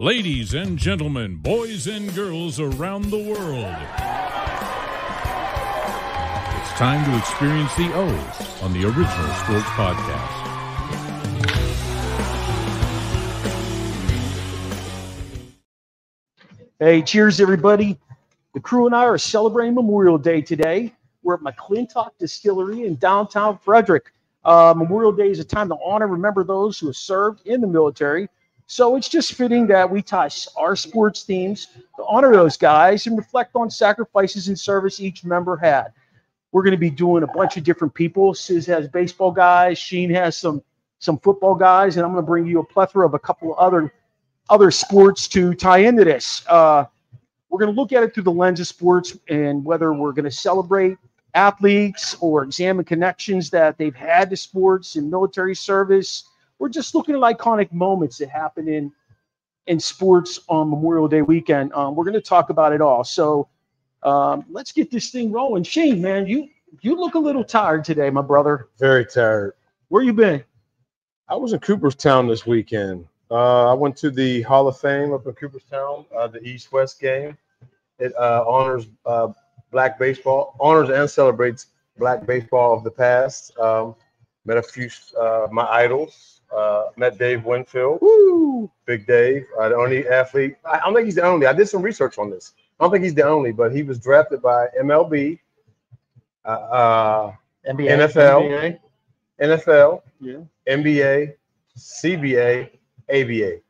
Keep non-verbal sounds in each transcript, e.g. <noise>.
Ladies and gentlemen, boys and girls around the world, it's time to experience the O's on the Original Sports Podcast. Hey, cheers, everybody. The crew and I are celebrating Memorial Day today. We're at McClintock Distillery in downtown Frederick. Uh, Memorial Day is a time to honor and remember those who have served in the military. So it's just fitting that we tie our sports teams to honor those guys and reflect on sacrifices and service each member had. We're going to be doing a bunch of different people. Sis has baseball guys. Sheen has some some football guys, and I'm going to bring you a plethora of a couple of other other sports to tie into this. Uh, we're going to look at it through the lens of sports and whether we're going to celebrate athletes or examine connections that they've had to sports and military service. We're just looking at iconic moments that happen in in sports on Memorial Day weekend. Um, we're going to talk about it all. So um, let's get this thing rolling. Shane, man, you you look a little tired today, my brother. Very tired. Where you been? I was in Cooperstown this weekend. Uh, I went to the Hall of Fame up in Cooperstown, uh, the East West game. It uh, honors uh, black baseball, honors and celebrates black baseball of the past. Um, met a few uh, my idols. Uh, met Dave Winfield. Woo! Big Dave, the only athlete. I don't think he's the only. I did some research on this. I don't think he's the only, but he was drafted by MLB, NBA, NFL, NFL, Yeah. NBA, CBA, ABA.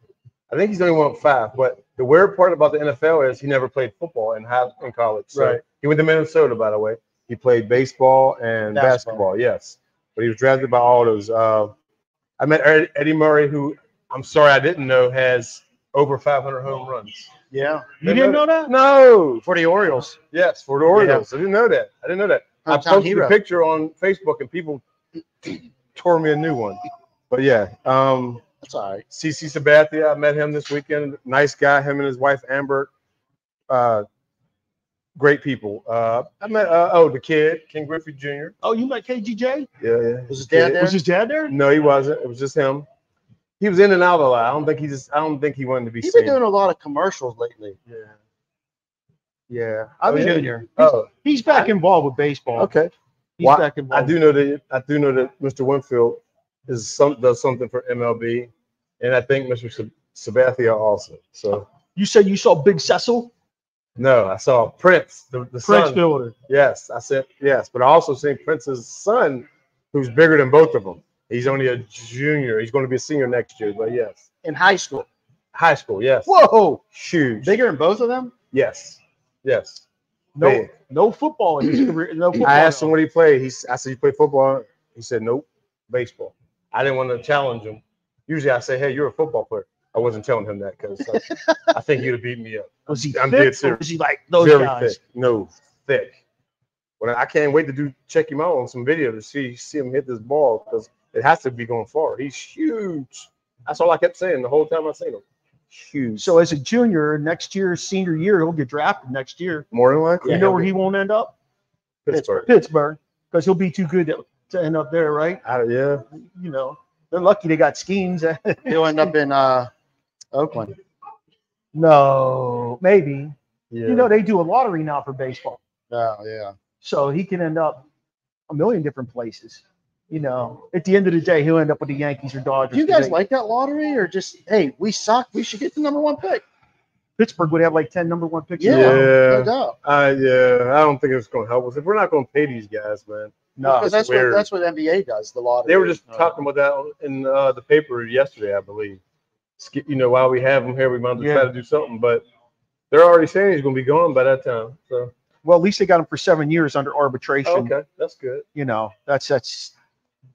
I think he's the only one with five. But the weird part about the NFL is he never played football in high in college. So Right. He went to Minnesota, by the way. He played baseball and Basketball. basketball. yes. But he was drafted by all those. Uh, I met Eddie Murray, who I'm sorry I didn't know has over 500 home runs. Yeah, You didn't know that? No. for the Orioles. Yes, for the Orioles. I didn't know that. I didn't know that. I posted hero. a picture on Facebook and people <clears throat> tore me a new one. But yeah, um, That's all right. CC Sabathia, I met him this weekend. Nice guy, him and his wife Amber. Uh, great people. Uh, I met uh, oh the kid, Ken Griffey Jr. Oh, you met KGJ? Yeah, yeah. Was his dad there? Was his dad there? No, he wasn't. It was just him. He was in and out a lot. I don't think he just. I don't think he wanted to be He's seen. been doing a lot of commercials lately. yeah. Yeah. I mean, yeah? Junior. Oh, He's back involved with baseball. okay. He's Well, back I involved. do know that I do know that Mr. Winfield is some does something for MLB, and I think Mr. Sabathia also. So You said you saw Big Cecil? No, I saw Prince, the, the Prince son. Fielder. Yes, I said yes, but I also seen Prince's son, who's bigger than both of them. He's only a junior. He's going to be a senior next year. But yes, In high school. high school. Yes, Whoa! huge. Bigger than both of them? Yes, yes. No, Big. no football in his <clears throat> career. No football. I asked him no. what he played. He, I said, "You play football?" He said, "Nope, baseball." I didn't want to challenge him. Usually, I say, "Hey, you're a football player." I wasn't telling him that because I, <laughs> I think he'd have beat me up. Was he I'm thick dead or serious. was he like those Very guys? thick. No, thick. When I, I can't wait to do check him out on some video to see see him hit this ball because it has to be going far. He's huge. That's all I kept saying the whole time I seen him. Huge. So as a junior, next year, senior year, he'll get drafted next year. more than likely, you know where he won't end up? Pittsburgh. Pittsburgh, because he'll be too good to, to end up there, right? I- yeah, You know, they're lucky they got Skenes. He'll end up in uh, Oakland. <laughs> no, maybe. yeah. You know, they do a lottery now for baseball, Oh, yeah. so he can end up a million different places. You know, at the end of the day, he'll end up with the Yankees or Dodgers. Do you guys They- like that lottery or just, hey, we suck. We should get the number one pick? Pittsburgh would have like ten number one picks. Yeah, Yeah. no doubt. Uh, yeah, I don't think it's going to help us if we're not going to pay these guys, man. No, Because that's what that's what NBA does. The lottery. They were just Uh, talking about that in uh, the paper yesterday, I believe. You know, while we have them here, we might as well Yeah. try to do something. But they're already saying he's going to be gone by that time. So well, at least they got him for seven years under arbitration. okay, that's good. you know, that's that's.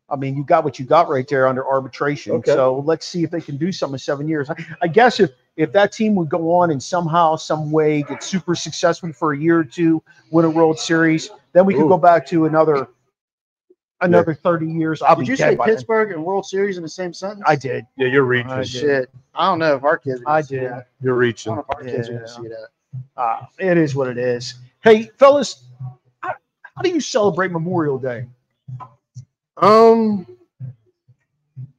I mean, you got what you got right there under arbitration. Okay. So let's see if they can do something in seven years. I, I guess if if that team would go on and somehow, some way, get super successful for a year or two, win a World Series, then we could Ooh. go back to another another thirty years. I'll Did be you say by then. Pittsburgh and World Series in the same sentence? I did. Yeah, you're reaching. I. Shit. I don't know if our kids. I did. that. You're I reaching. don't know if our kids are going to see that. Uh, it is what it is. Hey, fellas, how, how do you celebrate Memorial Day? Um,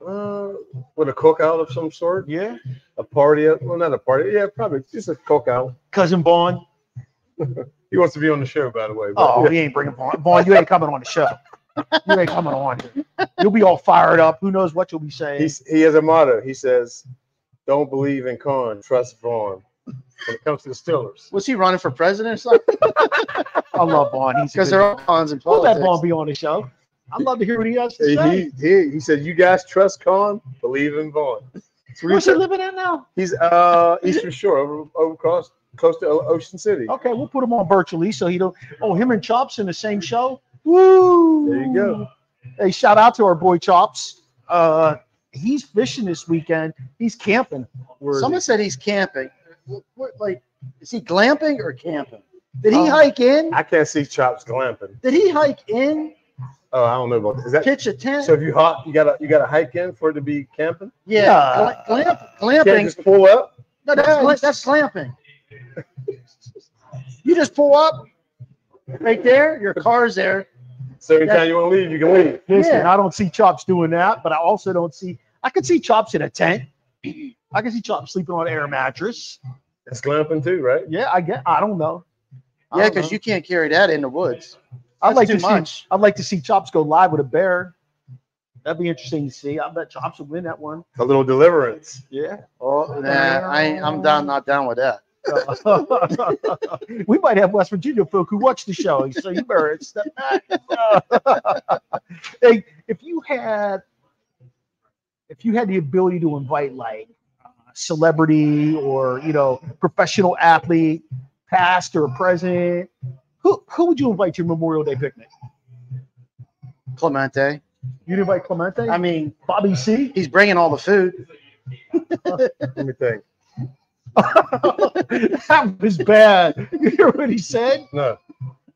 uh, with a cookout of some sort, Yeah. a party. Well, not a party. Yeah, probably just a cookout. Cousin Vaughn. <laughs> He wants to be on the show, by the way. but- Oh, he ain't bringing Vaughn. Vaughn, you ain't coming on the show. <laughs> You ain't coming on here. You'll be all fired up. Who knows what you'll be saying? He's, he has a motto. He says, "Don't believe in Con, trust Vaughn." When it comes to the Steelers, Was he running for president or something? <laughs> I love Vaughn. He's Because because they're all cons in we'll let politics. Vaughn be on the show. I'd love to hear what he has to he, say. he he he said, "You guys trust Con, believe in Vaughn." That's Where's he living at now? He's uh Eastern Shore, over, over across close to Ocean City. Okay, we'll put him on virtually so he don't. Oh, him and Chops in the same show. Woo! There you go. Hey, shout out to our boy Chops. Uh, he's fishing this weekend. He's camping. Where Someone he? said he's camping. What, what, like, is he glamping or camping? Did he Oh. hike in? I can't see Chops glamping. Did he hike in? Oh, I don't know about that. Is that Pitch a tent? so? If you hot, you gotta you gotta hike in for it to be camping. yeah, Yeah. glamp, glamping. just pull up. No, that's, gla- that's glamping. You just pull up right there. Your car's there. So anytime you want to leave, you can leave. Listen, Yeah. I don't see Chops doing that, but I also don't see. I could see Chops in a tent. I can see Chops sleeping on an air mattress. That's glamping too, right? Yeah, I get. I don't know. I Yeah, because you can't carry that in the woods. I'd That's like too to see. I'd like to see Chops go live with a bear. That'd be interesting to see. I bet Chops would win that one. A little deliverance. Yeah. Oh, nah, I ain't, I'm down, not down with that. <laughs> we might have West Virginia folk who watch the show, so you better step back. <laughs> hey, if you had, if you had the ability to invite like uh, celebrity or you know professional athlete, past or present, who who would you invite to your Memorial Day picnic? Clemente. You'd invite Clemente, I mean, Bobby C. he's bringing all the food. <laughs> Let me think. <laughs> that was bad. You hear what he said? No.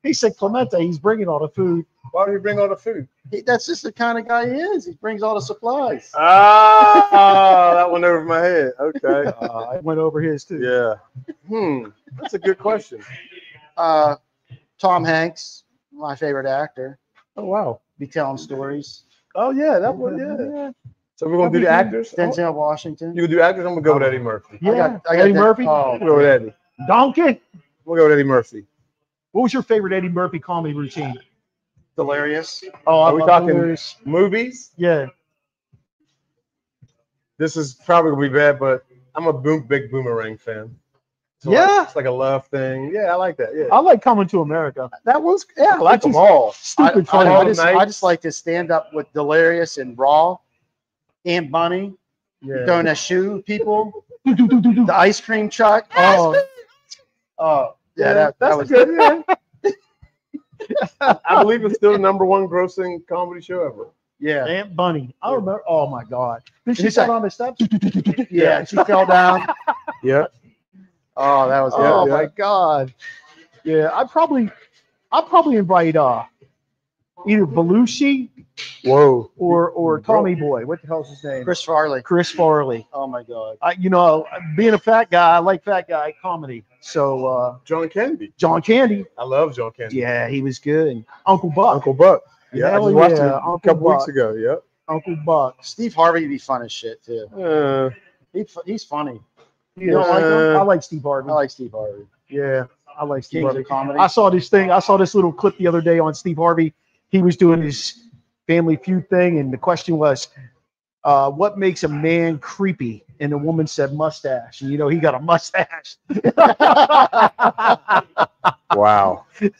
He said Clemente, he's bringing all the food. Why do you bring all the food? He, that's just the kind of guy he is. He brings all the supplies. Ah, that went over my head. Okay. <laughs> Uh, I went over his too. Yeah. Hmm. That's a good question. Uh, Tom Hanks, my favorite actor, Oh wow. be telling stories. Oh yeah, that one. Yeah. So we're gonna do the actors. You Denzel Washington. gonna do actors? I'm gonna go with Eddie Murphy. Yeah, I got- I got Eddie that- Murphy. oh. I'm gonna go with Eddie. Donkey. We'll go with Eddie Murphy. What was your favorite Eddie Murphy comedy routine? Delirious. Oh, Are we talking- Delirious. Movies. Yeah. This is probably gonna be bad, but I'm a boom, big Boomerang fan. So Yeah? like- it's like a love thing. Yeah, I like that. Yeah, I like Coming to America. that one's yeah, I like Which them all. Stupid I, funny. I All just. I just like to stand up with Delirious and Raw, and Bunny, Yeah. throwing that shoe people, <laughs> Do, do, do, do, do. the ice cream truck. Oh, Oh, yeah, Yeah, that, that that's was good. <laughs> Yeah. <laughs> I believe it's still the number one grossing comedy show ever. Yeah, Aunt Bunny. I remember. Oh my God. Did she He's sit like- on the steps? yeah. She fell down. Yeah. Oh, that was Oh good. yeah. my God. Yeah, I probably, I'd probably invite uh, either Belushi Whoa. or or Tommy Boy. What the hell's his name? Chris Farley. Chris Farley. Oh my God. I, you know, being a fat guy, I like fat guy comedy. So uh, John Candy. John Candy, I love John Candy. yeah, he was good. And Uncle Buck, Uncle Buck. Yeah, I just watched yeah, it a couple Buck. weeks ago. Yep. Uncle Buck. Steve Harvey would be fun as shit too. Uh, He, he's funny. You don't like him? I like Steve Harvey. I like Steve Harvey. yeah, I like Steve Kings Harvey. comedy. I saw this thing. I saw this little clip the other day on Steve Harvey. He was doing his Family Feud thing, and the question was, uh, "What makes a man creepy?" And the woman said, "Mustache." And you know, he got a mustache. <laughs> wow. <laughs> he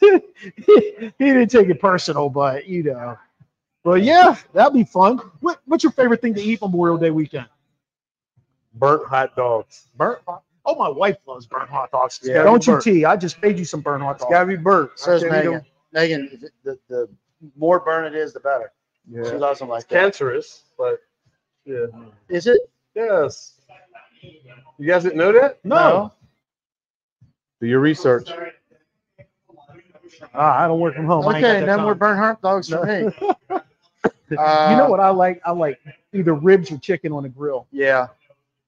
didn't take it personal, but you know. But yeah, that'd be fun. What, what's your favorite thing to eat Memorial Day weekend? Burnt hot dogs. Burnt hot. Oh, my wife loves burnt hot dogs. Yeah, Don't you, burnt. T? I just made you some burnt hot It's dogs. gotta be burnt. So is I can't eat Megan. Megan, the, the more burn it is, the better. Yeah. She Yeah. loves them like that. Cancerous, but yeah. Is it? Yes. You guys didn't know that? no, Do your research. Ah, I don't work from home. I ain't got Okay, that no time. more burnt hot dogs for me. <laughs> you Uh, know what I like? I like either ribs or chicken on a grill. Yeah.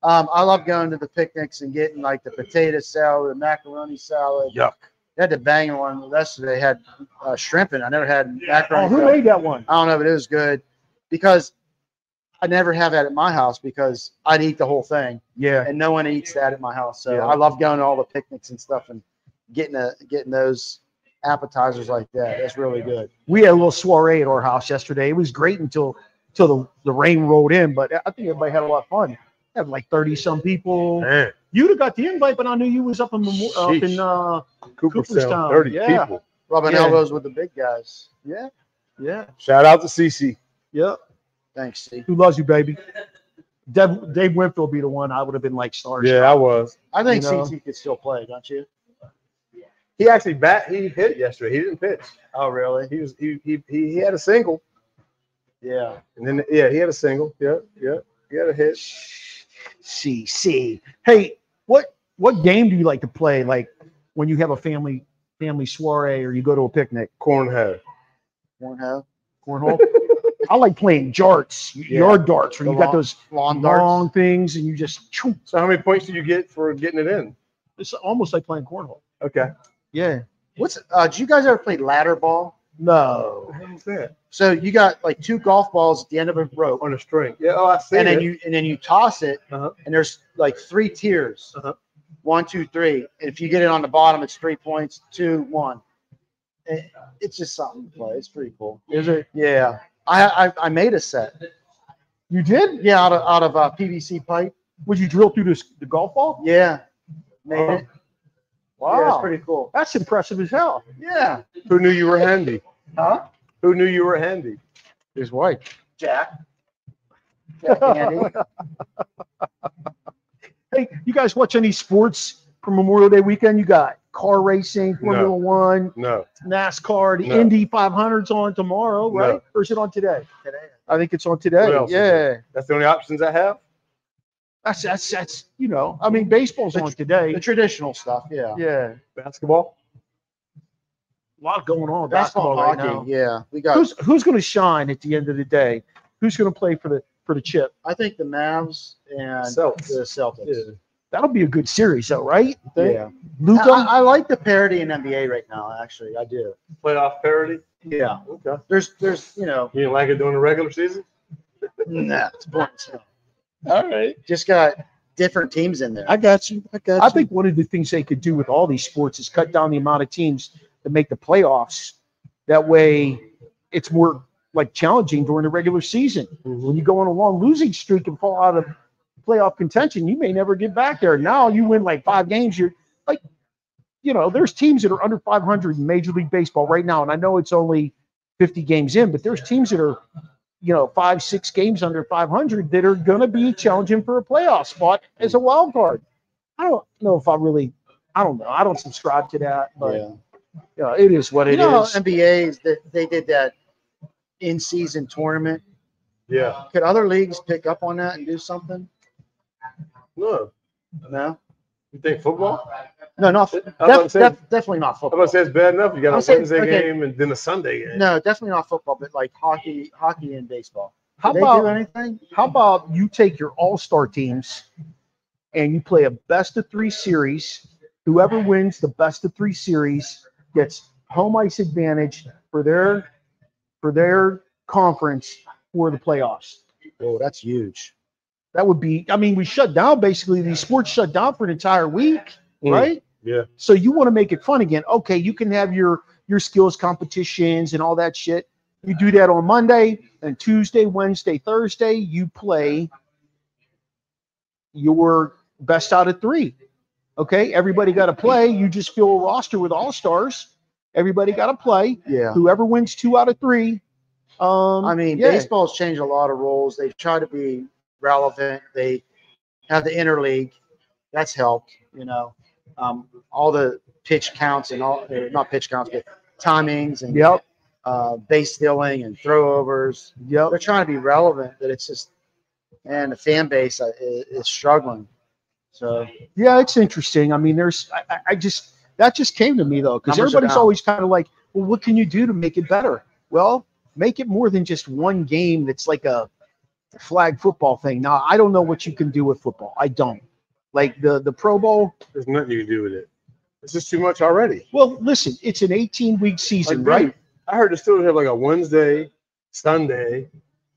Um, I love going to the picnics and getting like the potato salad, the macaroni salad. Yuck. They had the banging one yesterday. Had uh, shrimp in. it. I never had Oh, macaroni. who made that one? I don't know, but it was good because I never have that at my house because I'd eat the whole thing, Yeah. and no one eats that at my house. So Yeah. I love going to all the picnics and stuff and getting a getting those appetizers like that. That's really good. We had a little soiree at our house yesterday. It was great until until the, the rain rolled in, but I think everybody had a lot of fun. Had like 30 some people. Man, You'd have got the invite, but I knew you was up in Memo- up in uh Cooperstown, Cooperstown, 30 yeah. people. Rubbing Yeah. elbows with the big guys. yeah, yeah, Shout out to CC. yeah. Thanks, Steve. Who loves you, baby? Dave, Dave Winfield be the one I would have been like stars. Yeah, I was. I think You know? CT could still play, don't you? Yeah. He actually bat. He hit yesterday. He didn't pitch. Oh, really? He was. He he he, he had a single, Yeah. and then yeah, he had a single. Yeah, yeah. He had a hit. CC. Hey, what what game do you like to play? Like when you have a family family soiree or you go to a picnic? Cornhead. Cornhole. Cornhole. <laughs> I like playing jarts, Yeah. yard darts, where The you got those Lawn darts. long things and you just. choo. So how many points did you get for getting it in? It's almost like playing cornhole. Okay. Yeah. What's uh did you guys ever play ladder ball? No. What the that? So you got like two golf balls at the end of a rope, On a string. Yeah. Oh, I see and then it. you and then you toss it, Uh-huh. and there's like three tiers. Uh-huh. One, two, three. And if you get it on the bottom, it's three points. Two, one. It- it's just something to play. It's pretty cool. Is it? Yeah, I I, I made a set. You did? Yeah, out of out of uh, PVC pipe. Would you drill through this, the golf ball? Yeah, made Oh. it. Wow. Yeah, it's pretty cool. That's impressive as hell. Yeah. Who knew you were handy? Huh? Who knew you were handy? His wife. Jack. <laughs> Jack Andy. Hey, you guys watch any sports for Memorial Day weekend? You got car racing, Formula No. One, No. NASCAR, the No. Indy 500's on tomorrow, No. right? Or is it on today? Today. I think it's on today. Else is Yeah. That's the only options I have. That's that's that's you know, I mean baseball's on today. The traditional stuff. Yeah. Yeah. Basketball. A lot going on Basketball, basketball right hockey. now. Yeah, we got. Who's who's gonna shine at the end of the day? Who's gonna play for the for the chip? I think the Mavs and Celtics. the Celtics. Yeah. That'll be a good series though, right? Yeah. Luka? I, I like the parity in NBA right now. Actually, I do. Playoff parity. Yeah. Okay. There's, there's, you know, You didn't like it during the regular season? nah, it's boring as hell. All right. just got different teams in there. I got you. I got I think one of the things they could do with all these sports is cut down the amount of teams that make the playoffs. That way, it's more like challenging during the regular season. Mm-hmm. When you go on a long losing streak and fall out of playoff contention, you may never get back there. Now you win like five games, you're like, you know, there's teams that are under 500 in Major League Baseball right now, and I know it's only 50 games in, but there's teams that are, you know, five, six games under 500 that are going to be challenging for a playoff spot as a wild card. I don't know if I really, I don't know. I don't subscribe to that, but yeah. You know, it is what You it know, how is. NBA's that they did that in-season tournament. Yeah. Could other leagues pick up on that and do something? No. No, You think football? no, not I was def- say, def- definitely not football. I'm football. about to say it's bad enough. You got I'm a saying- Wednesday okay. game and then a Sunday game. No, definitely not football, but like hockey, hockey and baseball. How Do they about do anything? How about you take your all star teams and you play a best of three series? Whoever wins the best of three series gets home ice advantage for their for their conference for the playoffs. Oh, that's huge. That would be, I mean, we shut down basically these sports shut down for an entire week, Mm. right? Yeah. So you want to make it fun again. Okay, you can have your your skills competitions and all that shit. You do that on Monday and Tuesday, Wednesday, Thursday, you play your best out of three. Okay, everybody got to play. You just fill a roster with all stars. Everybody got to play. Yeah. Whoever wins two out of three. Um, I mean, yeah. baseball's changed a lot of rules. They try to be relevant. They have the interleague. That's helped. You know, um, all the pitch counts and all, not pitch counts, but timings and Yep. uh, base stealing and throwovers. Yep. They're trying to be relevant, but it's just, and the fan base uh, is, is struggling. So Yeah, it's interesting. I mean, there's, I, I- I just, that just came to me though, because everybody's always kind of like, well, what can you do to make it better? Well, make it more than just one game that's like a flag football thing. Now, I don't know what you can do with football. I don't. Like the the Pro Bowl. There's nothing you can do with it. It's just too much already. Well, listen, it's an 18 week season, Like, right? I heard the Steelers have like a Wednesday, Sunday,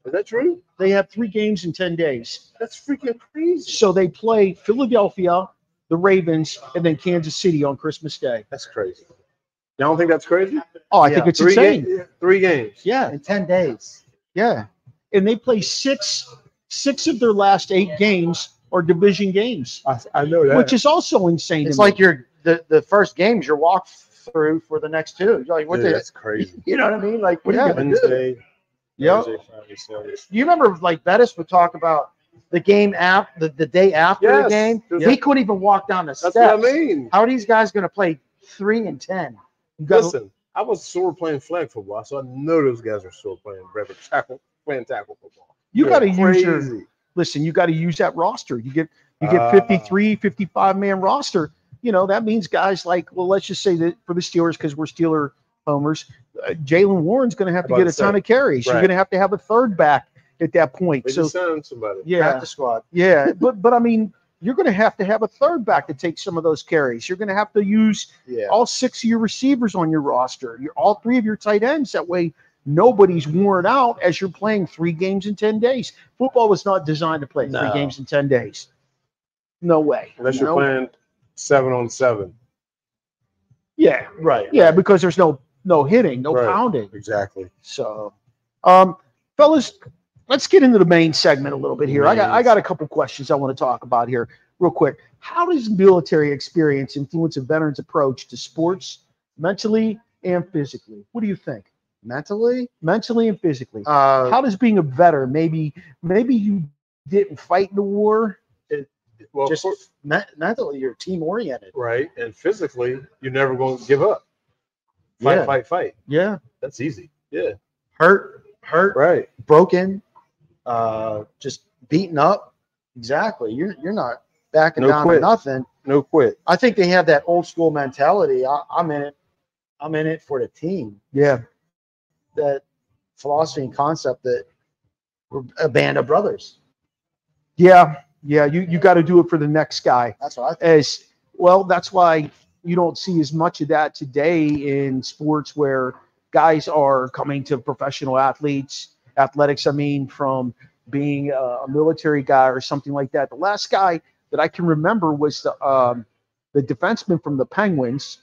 Is that true? They have three games in 10 days. That's freaking crazy. So they play Philadelphia, the Ravens, and then Kansas City on Christmas Day. That's crazy. Y'all don't think that's crazy? Oh, I Yeah, think it's three insane. ga- three games. Yeah, In ten days. yeah. And they play six six of their last eight games are division games, I, I know that. which is also insane. It's to me. like your the, the first game's your walk through for the next two. You're like, what Dude, the that's crazy. <laughs> you know what I mean? Like, what are you Yeah. gonna do? Wednesday, Yep. You remember like Bettis would talk about the game app the, the day after the game. Yeah. He couldn't even walk down the That's steps. what I mean. How are these guys gonna play three and ten? Listen, I was sore playing flag football, so I know those guys are still playing regular tackle, playing tackle football. you got to use your listen. You got to use that roster. You get you get Ah. 53, 55 man roster. You know that means guys like well, let's just say that for the Steelers because we're Steeler homers, uh, Jalen Warren's going to have to About get to a ton say. of carries. You're going to have to have a third back at that point. They so just somebody. yeah, Practice squad. Yeah, but but I mean, you're going to have to have a third back to take some of those carries. You're going to have to use Yeah. all six of your receivers on your roster. Your all three of your tight ends. That way, nobody's worn out as you're playing three games in ten days. Football was not designed to play No. three games in ten days. No way. Unless you're playing seven on seven. Yeah, Right. yeah, because there's no no hitting, no Right. pounding. Exactly. So, um, fellas, let's get into the main segment a little bit here. I got I got a couple questions I want to talk about here, real quick. How does military experience influence a veteran's approach to sports, mentally and physically? What do you think? Mentally, Mentally and physically. uh, How does being a veteran, maybe maybe you didn't fight in the war? Well, just for- me- mentally, you're team oriented. right, and physically, you're never going to give up. Fight, Yeah. fight, fight. Yeah. That's easy. Yeah. Hurt, hurt, Right. broken, uh, just beaten up. Exactly. You're you're not backing No down quit. to nothing. No quit. I think they have that old school mentality. I, I'm in it. I'm in it for the team. Yeah. That philosophy and concept that we're a band of brothers. Yeah. Yeah. You you got to do it for the next guy. That's what I think. as well that's why you don't see as much of that today in sports where guys are coming to professional athletes athletics i mean from being a, a military guy or something like that the last guy that i can remember was the um, the defenseman from the penguins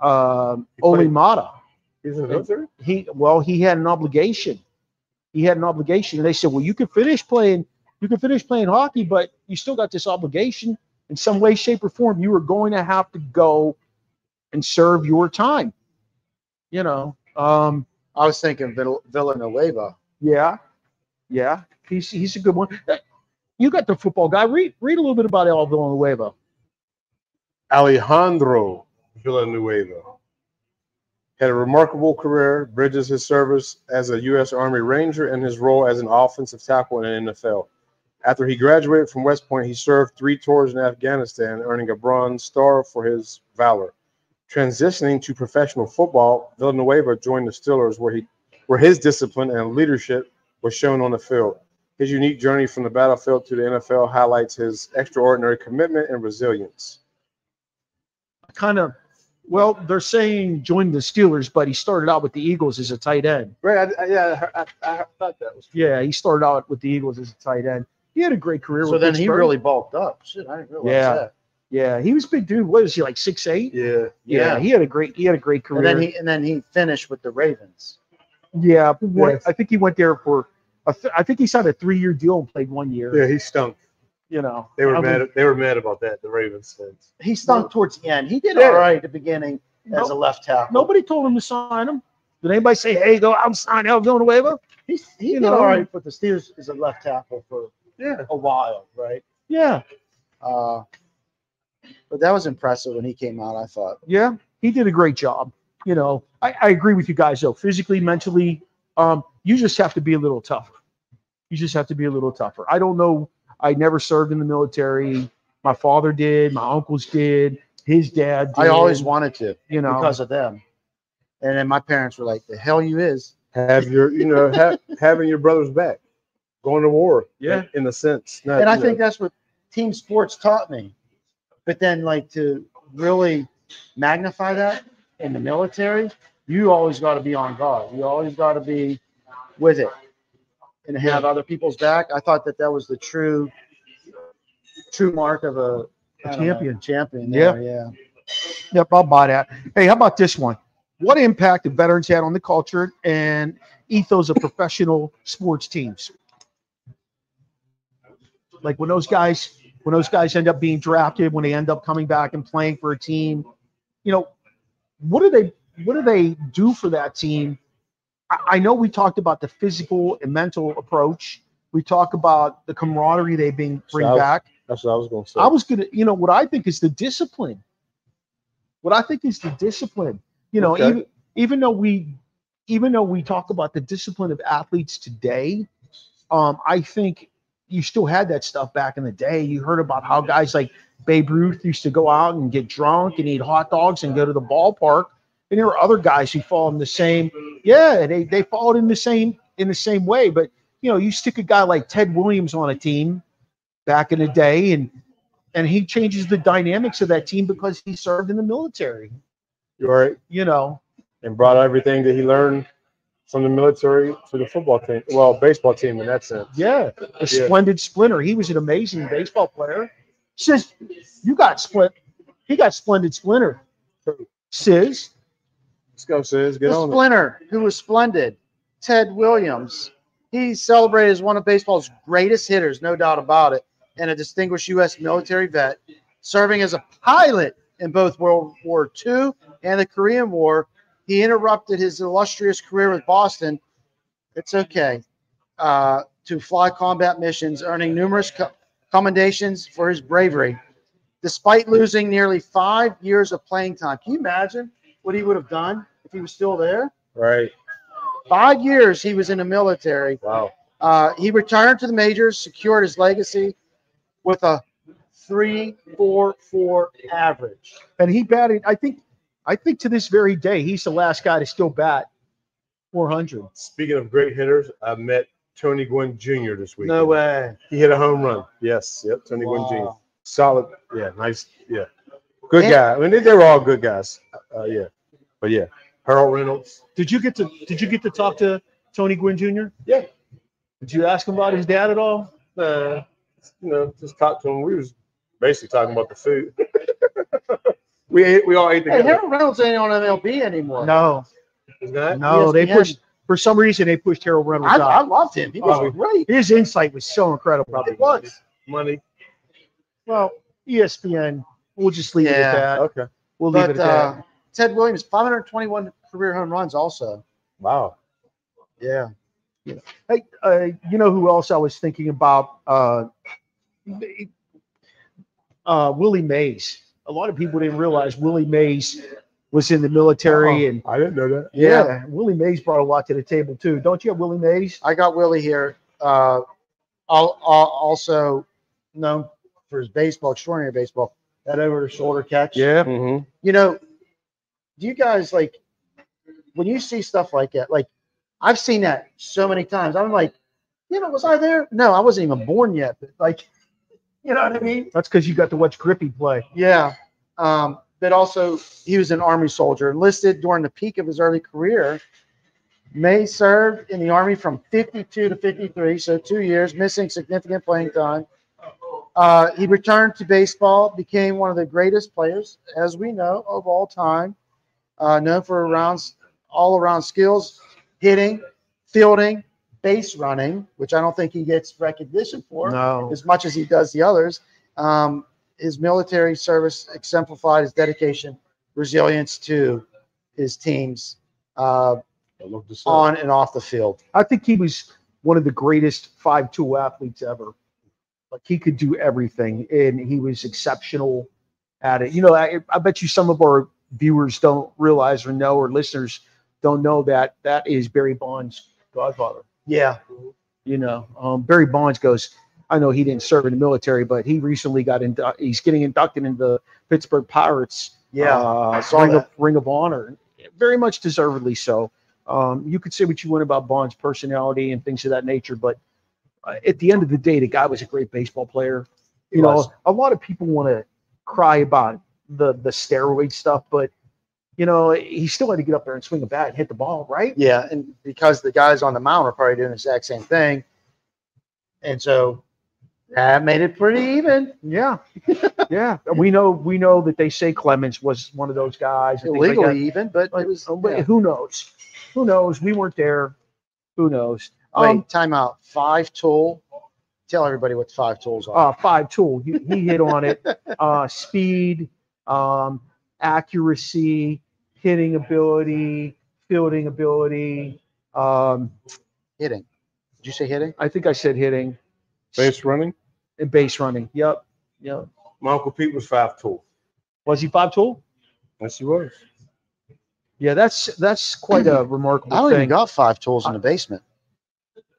um, He Ole played- He's in the? He well, he had an obligation. He had an obligation, and they said, "Well, you can finish playing. You can finish playing hockey, but you still got this obligation in some way, shape, or form. You are going to have to go and serve your time." You know, um, I was thinking Vill- Villanueva. yeah, yeah, he's he's a good one. Uh, You got the football guy. Read read a little bit about Al Villanueva. Alejandro Villanueva had a remarkable career, bridges his service as a U.S. Army Ranger and his role as an offensive tackle in the NFL. After he graduated from West Point, he served three tours in Afghanistan, earning a Bronze Star for his valor. Transitioning to professional football, Villanueva joined the Steelers, where he, where his discipline and leadership was shown on the field. His unique journey from the battlefield to the NFL highlights his extraordinary commitment and resilience. Kind of. Well, they're saying joined the Steelers, but he started out with the Eagles as a tight end. Right? I, I, yeah, I, I, I thought that was. Yeah, he started out with the Eagles as a tight end. He had a great career. So with then he really bulked up. Shit, I didn't realize Yeah. that. yeah, he was a big dude. What is he like six eight? Yeah. Yeah, he had a great he had a great career. And then he and then he finished with the Ravens. yeah, but Yes. I think he went there for. A th- I think he signed a three year deal and played one year. Yeah, he stunk. You know, They were I mean, mad. They were mad about that. The Ravens fans. He stunk towards the end. He did Yeah. all right at the beginning as a left tackle. nobody told him to sign him. Did anybody say, "Hey, go out and sign Al Villanueva"? he he you did know. all right with the Steelers is a left tackle for Yeah. a while, right? Yeah, Uh, but that was impressive when he came out. I thought. yeah, he did a great job. You know, I, I agree with you guys though. Physically, mentally, um, you just have to be a little tougher. You just have to be a little tougher. I don't know. I never served in the military. My father did. My uncles did. His dad. Did, I always wanted to you know, because of them. And then my parents were like, "The hell you is." Have your, you know, ha- having your brothers back, going to war. Yeah. In a sense. Not, and I think know, that's what team sports taught me. But then, like to really magnify that in the military, you always got to be on guard. You always got to be with it. and have other people's back. I thought that that was the true, true mark of a, don't know, champion. champion. Yeah. yeah. Yep, I'll buy that. Hey, how about this one? What impact have veterans had on the culture and ethos of professional sports teams? Like when those guys, when those guys end up being drafted, when they end up coming back and playing for a team, you know, what do they, what do they do for that team? I, I know we talked about the physical and mental approach. We talk about the camaraderie they bring bring So was- back. That's what I was going to say. I was gonna, you know, what I think is the discipline. What I think is the discipline. You know, Okay. even even though we even though we talk about the discipline of athletes today, um, I think you still had that stuff back in the day. You heard about how guys like Babe Ruth used to go out and get drunk and eat hot dogs and go to the ballpark. And there were other guys who followed in the same, yeah, they they followed in the same in the same way. But you know, you stick a guy like Ted Williams on a team back in the day, and and he changes the dynamics of that team because he served in the military. You're right. You know, And brought everything that he learned from the military to the football team. Well, baseball team in that sense. yeah, a Yeah. splendid splinter. He was an amazing baseball player. Says you got split. He got splendid splinter. Sis, Let's go, sis. Get the on it. Splinter, who was splendid, Ted Williams. He's celebrated as one of baseball's greatest hitters, no doubt about it, and a distinguished U.S. military vet, serving as a pilot in both World War II and the Korean War. He interrupted his illustrious career with Boston. It's okay. Uh, to fly combat missions, earning numerous co- commendations for his bravery. Despite losing nearly five years of playing time, can you imagine what he would have done if he was still there? Right. Five years he was in the military. Wow. Uh, he returned to the majors, secured his legacy with a three four four average. and he batted. I think, I think to this very day, he's the last guy to still bat 400. Speaking of great hitters, I met Tony Gwynn Jr. this week. No way. He hit a home run. Yes. Yep. Tony Gwynn Jr. Solid. Yeah. Nice. Yeah. Good And- guy. I mean, they, they were all good guys. Uh, yeah. But yeah. Harold Reynolds. Did you get to Did you get to talk to Tony Gwynn Jr.? Yeah. Did you ask him about his dad at all? Uh, you know, just talked to him. We was basically talking about the food. <laughs> we ate. We all ate Hey, together. Harold Reynolds ain't on MLB anymore. No, Is that? no. They pushed for some reason. They pushed Harold Reynolds I, I loved him. He was Oh. great. His insight was so incredible. It was. Money. Well, ESPN. We'll just leave it at that. Okay. We'll leave But it at uh, that. Ted Williams, 521 career home runs also. Wow. Yeah. Hey, uh, you know who else I was thinking about? Uh, uh, Willie Mays. A lot of people didn't realize Willie Mays was in the military, Oh, and I didn't know that. yeah, Willie Mays brought a lot to the table too. Don't you have Willie Mays? I got Willie here. Uh, al- al- also known for his baseball, extraordinary baseball, that over the shoulder catch. Mm-hmm. You know, do you guys like when you see stuff like that? Like, I've seen that so many times. I'm like, you know, was I there? No, I wasn't even born yet. But like, you know what I mean? That's because you got to watch Griffey play. Yeah. Um, but also, he was an Army soldier, enlisted during the peak of his early career. May served in the Army from 52 to 53, so two years, missing significant playing time. Uh, he returned to baseball, became one of the greatest players, as we know, of all time. Uh, known for around all around skills, hitting, fielding, base running, which I don't think he gets recognition for No, as much as he does the others. Um, his military service exemplified his dedication, resilience to his teams uh, I looked this up. on and off the field. I think he was one of the greatest five-tool athletes ever. Like he could do everything, and he was exceptional at it. You know, I, I bet you some of our viewers don't realize or know, or listeners don't know that that is Barry Bonds' godfather. Yeah, You know, um, Barry Bonds goes. I know he didn't serve in the military, but he recently got in. He's getting inducted into the Pittsburgh Pirates. yeah. uh, Ring of. Ring of Honor, very much deservedly so. Um, you could say what you want about Bond's personality and things of that nature, but uh, at the end of the day, the guy was a great baseball player. You know, a lot of people want to cry about the the steroid stuff, but you know, he still had to get up there and swing a bat and hit the ball, right? Yeah, and because the guys on the mound are probably doing the exact same thing, and so that made it pretty even. Yeah, yeah. We know we know that they say Clemens was one of those guys. things like even, but But, it was. yeah. who knows? Who knows? We weren't there. Who knows? Wait, Um, time out. Five tool. Tell everybody what five tools are. uh, five tool. He, he hit on it. <laughs> Uh, speed, um, accuracy, hitting ability, fielding ability. Um, hitting. Did you say hitting? I think I said hitting Base running. and base running. Yep. Yep. My uncle Pete was five tool. Was he five tool? Yes, he was. Yeah, that's that's quite a remarkable I don't thing. even got five tools in the basement.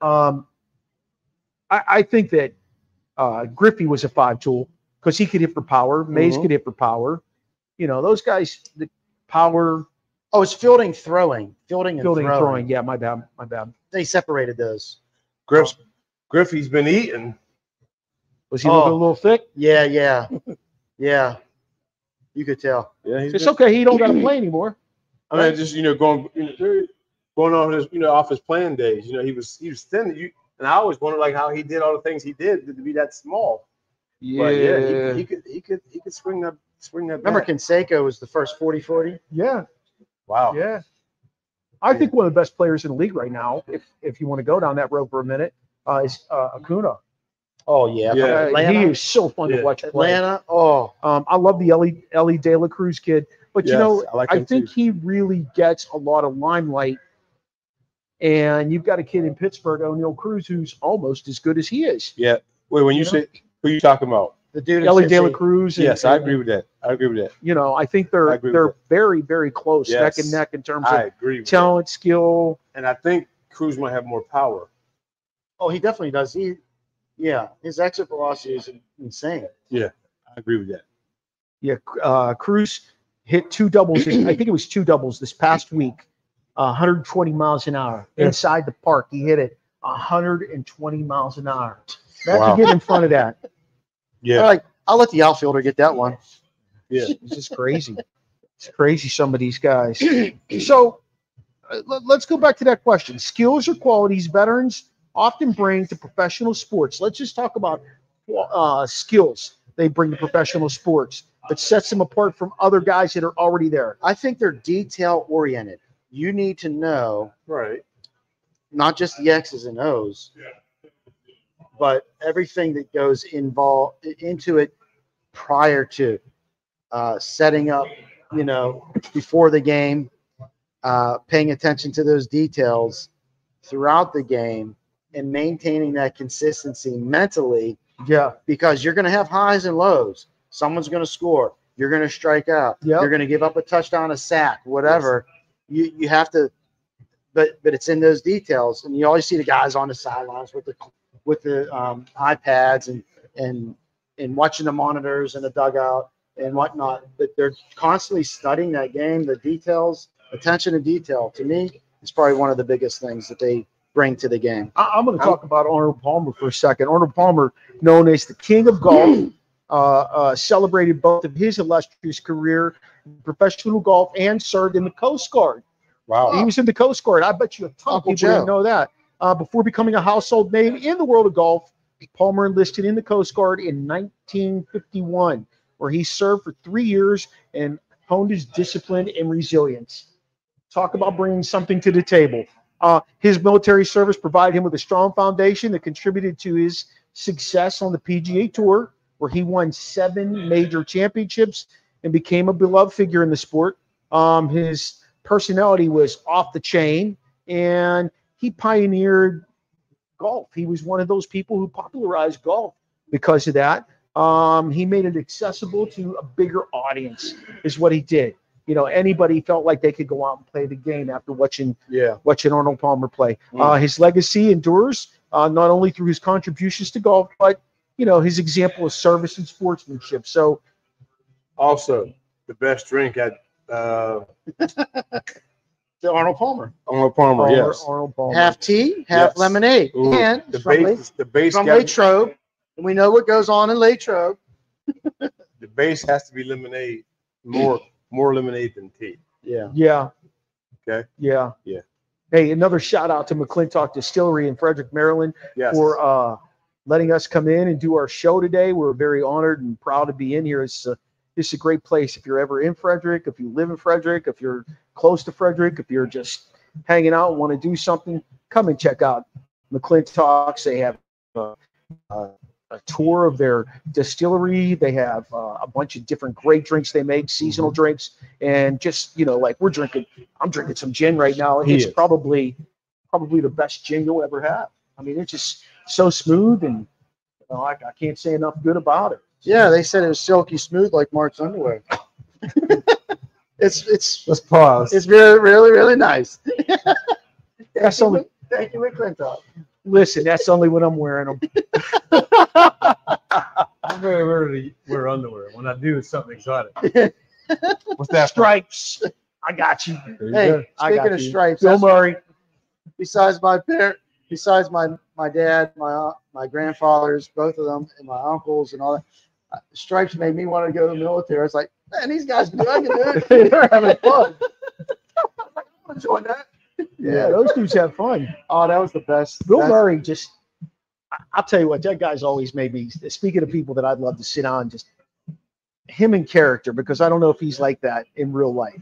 Um, I, I think that uh, Griffey was a five tool because he could hit for power. Mays Mhm. could hit for power. You know, those guys, the power, Oh, it's fielding, throwing, fielding, and fielding, throwing. throwing. Yeah, my bad, my bad. They separated those. Griff, Griffey's been eating. Was he Oh. looking a little thick? Yeah, yeah, yeah. You could tell. Yeah, he's It's been, okay. He don't got to play anymore. I mean, just you know, going you know, going on his you know off his playing days. You know, he was he was thin. You and I always wondered like how he did all the things he did to be that small. Yeah, But yeah, he, he could he could he could swing that swing that. Remember, bat. Canseco was the first 40 40? yeah, Wow. yeah. I think one of the best players in the league right now, if if you want to go down that road for a minute, uh, is uh, Acuna. Oh, yeah. Yeah. Uh, Atlanta. he is so fun Yeah. to watch play. Atlanta. Oh, Um, I love the Ellie Elly De La Cruz kid, but you know, I like I think too. he really gets a lot of limelight. And you've got a kid in Pittsburgh, Oneil Cruz, who's almost as good as he is. Yeah. Wait, when you, You know? say who you talking about? The dude in Elly De La Cruz. and- Yes, I agree with that. I agree with that. You know, I think they're agree with they're very very close, neck and neck in terms I of agree. With that. talent, skill. And I think Cruz might have more power. Oh, he definitely does. He, yeah, his exit velocity is insane. Yeah, I agree with that. Yeah, uh, Cruz hit two doubles. I think it was two doubles this past week. Uh, 120 miles an hour Yeah. inside the park. He hit it 120 miles an hour. That Wow. to get in front of that. All Yeah. right, I'll let the outfielder get that one. Yeah. <laughs> It's just crazy. It's crazy. Some of these guys. <clears throat> So uh, let, let's go back to that question. Skills or qualities veterans often bring to professional sports. Let's just talk about uh, skills they bring to professional sports that sets them apart from other guys that are already there. I think they're detail oriented. You need to know Right. not just the X's and O's, but everything that goes involved into it prior to uh, setting up, you know, before the game, uh, paying attention to those details throughout the game, and maintaining that consistency mentally Yeah. because you're going to have highs and lows. Someone's going to score. You're going to strike out. Yep. You're going to give up a touchdown, a sack, whatever. You you have to, but but it's in those details, and you always see the guys on the sidelines with the with the um, iPads and and and watching the monitors and the dugout and whatnot. But they're constantly studying that game, the details, attention to detail. To me, is probably one of the biggest things that they bring to the game. I, I'm going to talk about Arnold Palmer for a second. Arnold Palmer, known as the king of golf, <clears throat> uh, uh, celebrated both of his illustrious career in professional golf and served in the Coast Guard. Wow. He was in the Coast Guard. I bet you a ton Uncle of people didn't know that. Uh, before becoming a household name in the world of golf, Palmer enlisted in the Coast Guard in 1951, where he served for three years and honed his discipline and resilience. Talk about bringing something to the table. Uh, his military service provided him with a strong foundation that contributed to his success on the PGA Tour, where he won seven major championships and became a beloved figure in the sport. Um, his personality was off the chain, and he pioneered golf. He was one of those people who popularized golf because of that. Um, he made it accessible to a bigger audience, is what he did. You know, anybody felt like they could go out and play the game after watching Yeah. watching Arnold Palmer play. Mm. Uh, his legacy endures uh, not only through his contributions to golf, but you know his example of service and sportsmanship. So Also, the best drink at uh, <laughs> The Arnold Palmer. Arnold Palmer. Arnold, yes. Arnold Palmer. half tea, half Yes. lemonade, Ooh, and the from, base. The base. from got- Latrobe. And we know what goes on in Latrobe. <laughs> the base has to be lemonade. More more lemonade than tea. Yeah. Yeah. Okay. Yeah. Yeah. Hey, another shout out to McClintock Distillery in Frederick, Maryland Yes. for uh, letting us come in and do our show today. We're very honored and proud to be in here. It's a, it's a great place. If you're ever in Frederick, if you live in Frederick, if you're close to Frederick, if you're just hanging out and want to do something, come and check out McClintock's. They have uh, uh, a tour of their distillery. They have uh, a bunch of different great drinks they make, seasonal drinks, and just you know, like we're drinking. I'm drinking some gin right now. It's probably probably the best gin you'll ever have. I mean, it's just so smooth, and you know, I, I can't say enough good about it. Yeah, they said it was silky smooth like Mark's underwear. <laughs> it's it's Let's pause. it's really really really nice. <laughs> That's only Thank you, McClintock. listen. That's only when I'm wearing them. <laughs> I'm very rarely wear underwear. When I do, it's something exotic. <laughs> What's that? Stripes. I got you. You Hey, go. I speaking got of you. stripes, Bill Murray. besides my parent, besides my my dad, my aunt- my grandfathers, both of them, and my uncles and all that, uh, stripes made me want to go to the military. It's like, man, these guys can do. I can do it. They're having fun. I want to join that. Yeah, those dudes have fun. Oh, that was the best. Bill That's- Murray just, I- I'll tell you what, that guy's always made me, speaking of people that I'd love to sit on, just him in character, because I don't know if he's like that in real life.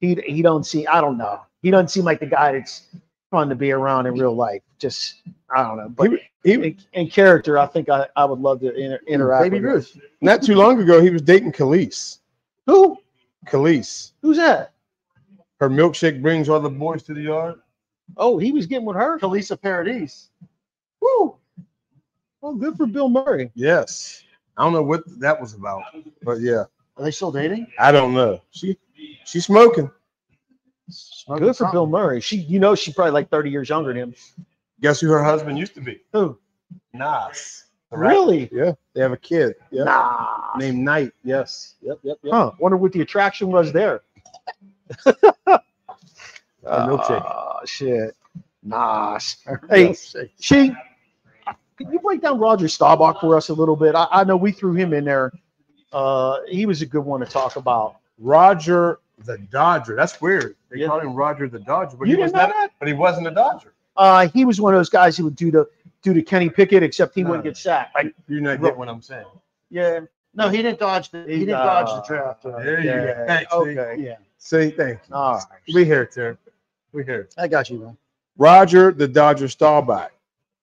He, he don't see, I don't know. He doesn't seem like the guy that's fun to be around in real life. Just, I don't know. But He, in, in character, I think I, I would love to inter, interact Baby with him. Ruth. not too long ago, he was dating Kelis. Who? Kelis. Who's that? Her milkshake brings all the boys to the yard. Oh, he was getting with her? Kalisa Paradis. Woo! Well, good for Bill Murray. Yes. I don't know what that was about, but yeah, Are they still dating? I don't know. She she's smoking. Smoking Good for something. Bill Murray. She, you know, she's probably like 30 years younger than him. Guess who her husband used to be? Who? Nas. The rapper. Really? Yeah. They have a kid. Yeah. Nah. Named Knight. Yes. Yep. Yep. Yep. Huh. Wonder what the attraction was there. <laughs> milkshake. Oh, shit. Nice. Hey, Yes. she, can you break down Roger Staubach for us a little bit? I, I know we threw him in there. Uh, he was a good one to talk about. Roger the Dodger. That's weird. They Yeah. called him Roger the Dodger, but You he was didn't know not. that? But he wasn't a Dodger. Uh, he was one of those guys who would do the do the Kenny Pickett, except he No. wouldn't get sacked. Like, You're not getting what I'm saying. yeah, No, he didn't dodge the. He didn't Uh, dodge the draft. There you yeah, go. Thanks. see? okay. yeah, See, thank you. All right. We here, Terry. We here. I got you, man. Roger the Dodger Staubach,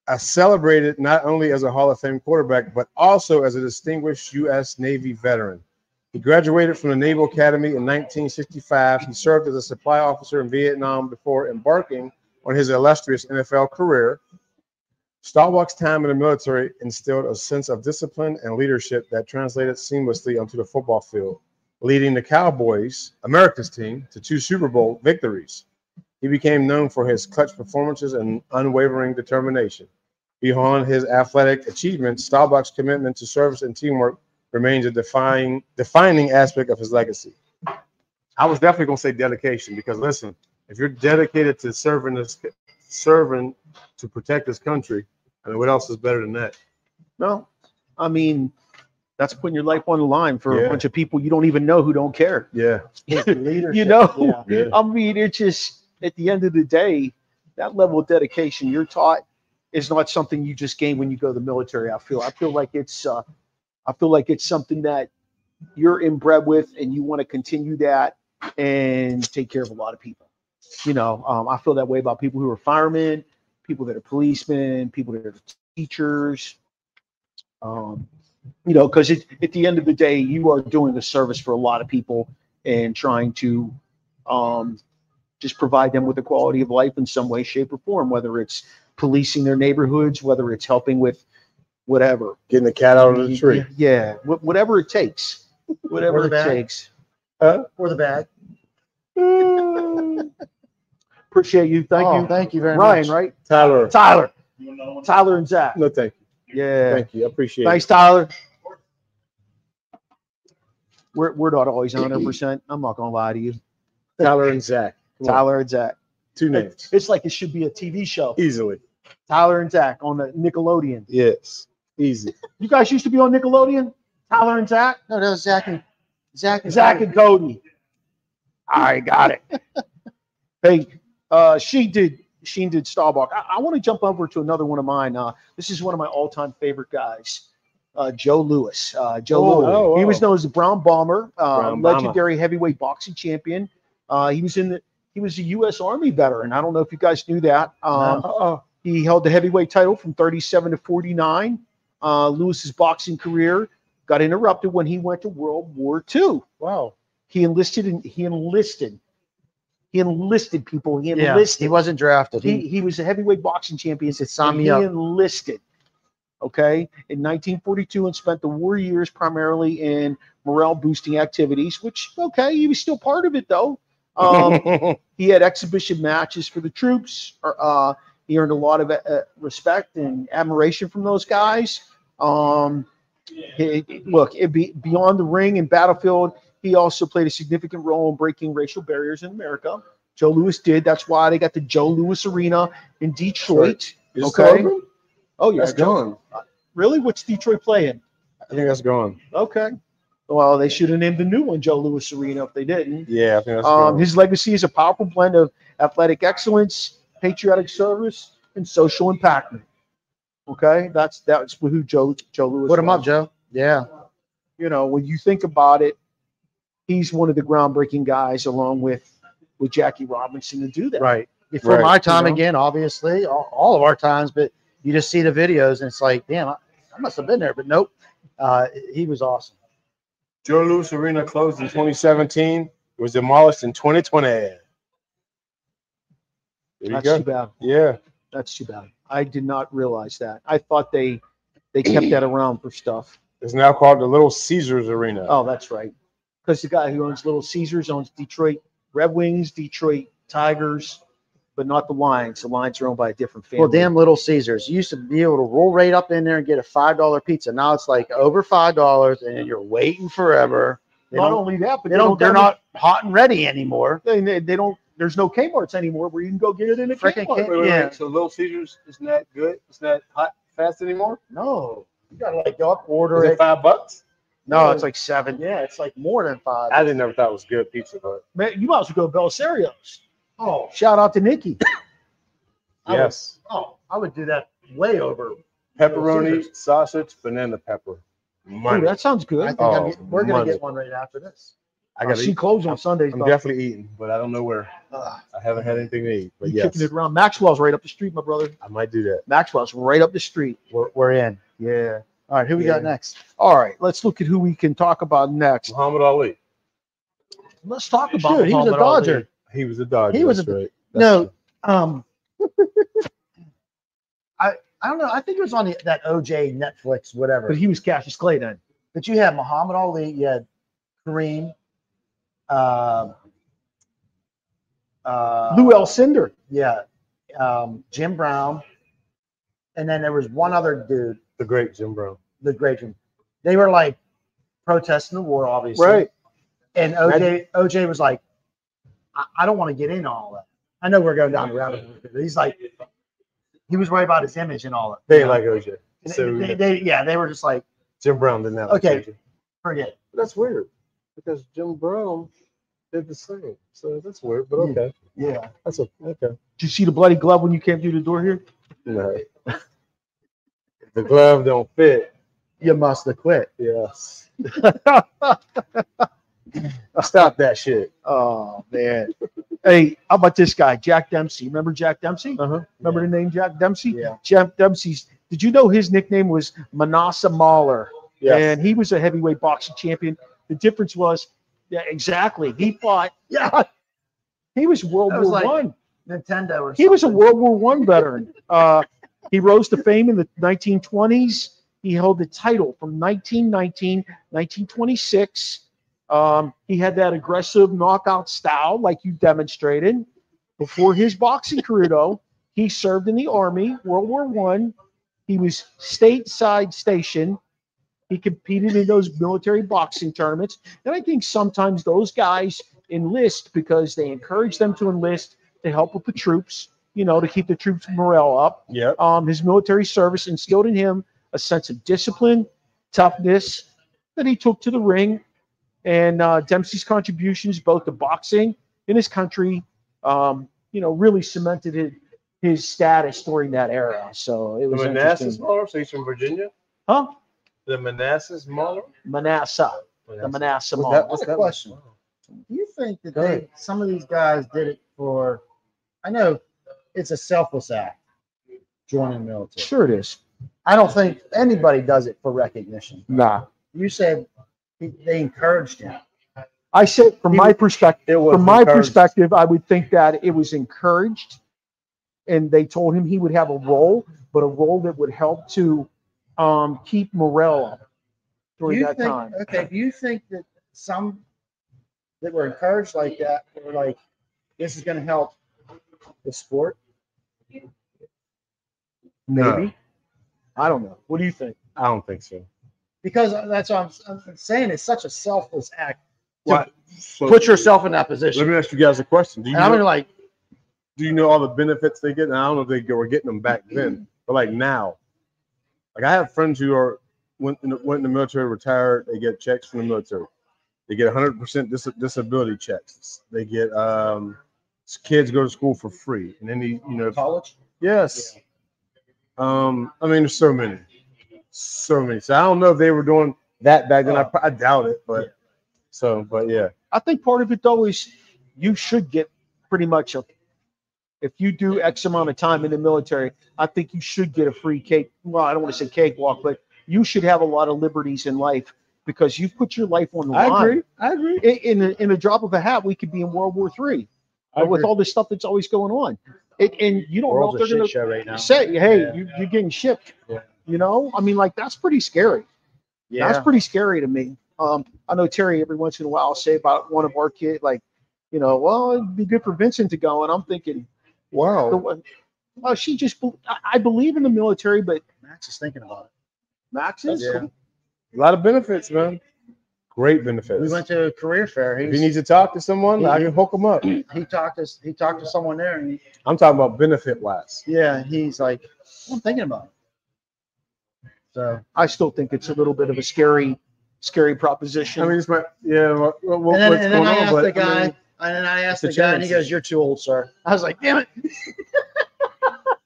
a celebrated not only as a Hall of Fame quarterback, but also as a distinguished U.S. Navy veteran. He graduated from the Naval Academy in 1965. He served as a supply officer in Vietnam before embarking on his illustrious NFL career. Staubach's time in the military instilled a sense of discipline and leadership that translated seamlessly onto the football field, leading the Cowboys, America's team, to two Super Bowl victories. He became known for his clutch performances and unwavering determination. Beyond his athletic achievements, Staubach's commitment to service and teamwork remains a defining defining aspect of his legacy. I was definitely going to say dedication because listen, if you're dedicated to serving this, serving to protect this country, I mean, what else is better than that? No, I mean, that's putting your life on the line for a bunch of people you don't even know who don't care. Yeah, <laughs> You know, Yeah. I mean, it's just at the end of the day, that level of dedication you're taught is not something you just gain when you go to the military. I feel, I feel like it's, uh, I feel like it's something that you're inbred with, and you want to continue that and take care of a lot of people. You know, um, I feel that way about people who are firemen, people that are policemen, people that are teachers. Um, you know, because at the end of the day, you are doing a service for a lot of people and trying to um, just provide them with a quality of life in some way, shape, or form, whether it's policing their neighborhoods, whether it's helping with whatever. getting the cat out of the tree. Yeah, wh- whatever it takes. Whatever it bag. takes. Or the bag. <laughs> Appreciate you. Thank Oh, you. Thank you very Ryan, much. right? Tyler, Tyler. Tyler and Zach. no, thank you, Yeah. thank you, I appreciate it. Thanks, Tyler. We're, we're not always 100%. I'm not going to lie to you. Tyler and Zach, Come on, Tyler and Zach. two names It's like it should be a TV show. easily. Tyler and Zach on the Nickelodeon. Yes, easy. You guys used to be on Nickelodeon? Tyler and Zach? No, that was Zach and Zach and Zach and Cody. I got it. <laughs> hey, uh, she did Sheen did Staubach. I, I want to jump over to another one of mine. Uh, this is one of my all-time favorite guys, uh, Joe Louis. Uh, Joe Oh, Louis. oh, He was oh. known as the Brown Bomber, uh, Brown Bomber. legendary heavyweight boxing champion. Uh, he was in the he was a U.S. Army veteran. I don't know if you guys knew that. Um, Uh-uh. He held the heavyweight title from 37 to 49. Uh, Louis's boxing career got interrupted when he went to World War II. Wow. He enlisted and he enlisted. He enlisted people. He Yeah, enlisted. he wasn't drafted. He, He, he was a heavyweight boxing champion. said, "Sign and me he up." enlisted. Okay, in 1942, and spent the war years primarily in morale boosting activities. Which okay, he was still part of it though. Um, <laughs> he had exhibition matches for the troops. or, Uh, he earned a lot of uh, respect and admiration from those guys. Um, he- he- look, it be, beyond the ring and battlefield, he also played a significant role in breaking racial barriers in America. Joe Louis did. That's why they got the Joe Louis Arena in Detroit. Is Okay. Oh yeah, That's Joe- gone. really? What's Detroit playing? I think that's gone. Okay. Well, they should have named the new one Joe Louis Arena if they didn't. Yeah, I think that's Um, his legacy is a powerful blend of athletic excellence, patriotic service, and social impact. Okay, that's that's who Joe Joe Louis. put him was. up, Joe. Yeah. You know, when you think about it, he's one of the groundbreaking guys, along with with Jackie Robinson, to do that. Right. Before Right. my time You know? again, obviously, all, all of our times, but you just see the videos and it's like, damn, I, I must have been there, but nope. Uh, he was awesome. Joe Louis Arena closed in 2017. It was demolished in 2020. There you That's go. too bad. Yeah. That's too bad. I did not realize that. I thought they they kept that around for stuff. It's now called the Little Caesars Arena. Oh, that's right. Because the guy who owns Little Caesars owns Detroit Red Wings, Detroit Tigers, but not the Lions. The Lions are owned by a different family. Well, damn Little Caesars. You used to be able to roll right up in there and get a five dollar pizza. Now it's like over five dollars, and you're waiting forever. They not only that, but they, they don't. They're not hot and ready anymore. They, they, they don't. There's no Kmart's anymore where you can go get it in a Frickin' Kmart. K- Wait, wait, Yeah. wait. So Little Caesars is not that good? It's not that hot fast anymore? No, you gotta like go up Is order it it. five bucks? No, it's like seven. Yeah, it's like more than five. I didn't never thought it was good pizza, but Man, you might as well go Belisario's. oh, Shout out to Nikki. <coughs> I would- yes. oh, I would do that way over. Pepperoni, Caesars. sausage, banana pepper. Ooh, that sounds I good. think I'm Oh, get- we're gonna get one right after this. I I gotta see eat. closed on Sundays. I'm but definitely eating, but I don't know where. Ugh. I haven't had anything to eat, but you yes, kicking it around. Maxwell's right up the street, my brother. I might do that. Maxwell's right up the street. we're, we're in. Yeah. All right, who we got next? All right, let's look at who we can talk about next. Muhammad Ali. Let's talk about Dude, he was a Muhammad Ali. Dodger. He was a Dodger. He was that's a- right. No, um, <laughs> I I don't know. I think it was on the, that OJ Netflix, whatever. But he was Cassius Clay then. But you had Muhammad Ali, you had Kareem, um, uh, Lew Alcindor. yeah, um, Jim Brown, and then there was one other dude, the great Jim Brown. The great Jim. They were like protesting the war, obviously. Right. And OJ, OJ was like, I, I don't want to get in all that. I know we're going down the rabbit hole, but he's like, he was worried about his image and all that. They like OJ. And So they, they- yeah, they were just like, Jim Brown didn't have Okay. OJ. forget it. That's weird because Jim Brown did the same. So that's weird, but okay. Yeah. That's a, okay. Did you see the bloody glove when you came through the door here? No. <laughs> The glove don't fit. You must have quit. Yes. <laughs> Stop that shit. Oh man. hey, how about this guy, Jack Dempsey? Remember Jack Dempsey? Uh huh. Remember the name Jack Dempsey? Yeah. Jack Dempsey's. Did you know his nickname was Manassa Mauler? Yes. And he was a heavyweight boxing champion. The difference was, yeah, exactly. He fought. Yeah. <laughs> He was World was War like- One. Nintendo or He was a. World War One veteran. Uh, he rose to fame in the 1920s. He held the title from 1919, 1926. Um, he had that aggressive knockout style, like you demonstrated. Before his boxing career, though, he served in the Army, World War One. He was stateside stationed. He competed in those military boxing tournaments, and I think sometimes those guys enlist because they encourage them to enlist to help with the troops, you know, to keep the troops' morale up. Yep. Um, his military service instilled in him a sense of discipline, toughness that he took to the ring. And uh, Dempsey's contributions, both to boxing in his country, um, you know, really cemented his, his status during that era. So it The was Manassas interesting. Mauler, so he's from Virginia. Huh? The Manassas Mauler. Manasseh, the Manasseh What's Mall. that- I what's have a that question. Do you think that they, some of these guys did it for? I know it's a selfless act joining the military. Sure, it is. I don't think anybody does it for recognition. Nah. You said they encouraged him. I said, from He my was- perspective, It was from my perspective, I would think that it was encouraged, and they told him he would have a role, but a role that would help to um, keep morale up Do during you that think? time. Okay. Do you think that some that were encouraged like that were like, this is going to help the sport? No. Maybe. I don't know. What do you think? I don't think so. Because that's what I'm, I'm saying. It's such a selfless act. What? So, Put yourself in that position. Let me ask you guys a question. Do you And I'm know, gonna like, do you know all the benefits they get? And I don't know if they were getting them back then, but like now, like I have friends who are went in the, went in the military, retired. They get checks from the military. They get 100 percent dis- disability checks. They get um, kids go to school for free, and then you you know college. yes. Um, I mean, there's so many, so many. So I don't know if they were doing that back then. I, I doubt it, but so, but yeah. I think part of it though is you should get pretty much a if you do X amount of time in the military, I think you should get a free cake. Well, I don't want to say cakewalk, but you should have a lot of liberties in life because you've put your life on the I line. agree. I agree. In, in, a, in a drop of a hat, we could be in World War Three With all this stuff that's always going on. It, and you don't World's know if they're going to right now. say, "Hey, Yeah. you, you're getting shipped." Yeah. You know, I mean, like that's pretty scary. Yeah, that's pretty scary to me. Um, I know Terry every once in a while say about one of our kids, like, you know, well, it'd be good for Vincent to go. And I'm thinking, Wow. one- well, she just, be- I- I believe in the military, but Max is thinking about it. Max is. Yeah. A lot of benefits, man. Great benefits. it. We went to a career fair. if he needs to talk to someone, I can hook him up. he talked to he talked to someone there, and he, I'm talking about benefit wise. yeah, he's like, I'm thinking about it. So I still think it's a little bit of a scary, scary proposition. I mean, it's my yeah. What, what, and then, what's and then going I asked But the guy, I mean, and then I asked the the guy, and he goes, "You're too old, sir." I was like, "Damn it!" <laughs>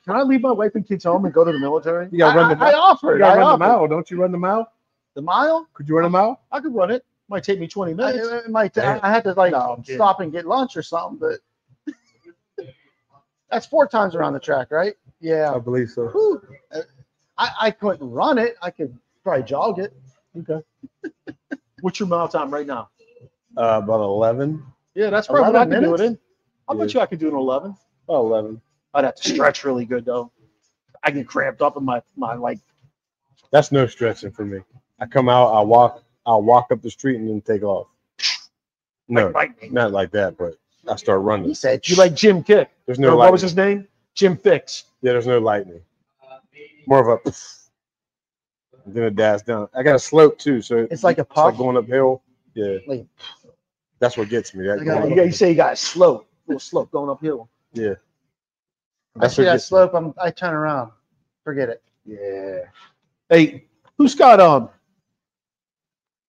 Can I leave my wife and kids home and go to the military? You gotta I, run the I, I offered. you gotta I run the offered. mile, don't you? Run the mile? The mile? Could you run a mile? I could run it. Might take me 20 I, minutes. it might, Damn. I had to like No, stop and get lunch or something, but <laughs> that's four times around the track, right? Yeah. I believe so. Whew. I, I couldn't run it. I could probably jog it. Okay. <laughs> What's your mile time right now? Uh, about eleven. Yeah, that's probably what I 11 do it minutes? in. I bet you I could do it in 11. About eleven. I'd have to stretch really good though. I get cramped up in my my like. That's no stretching for me. I come out, I walk, I'll walk up the street and then take off. No, like not like that, but I start He running. said, you like Jim Kick? There's Or no what was his name? Jim Fixx. Yeah, there's no lightning. More of a. Then it dies down. I got a slope too, so It's like a it's like going uphill. Yeah, Like- that's what gets me. That got- You, up- you say you got a slope, little slope going uphill. yeah, I see that gets me. slope. I'm, I turn around. Forget it. Yeah, Hey, who's got um?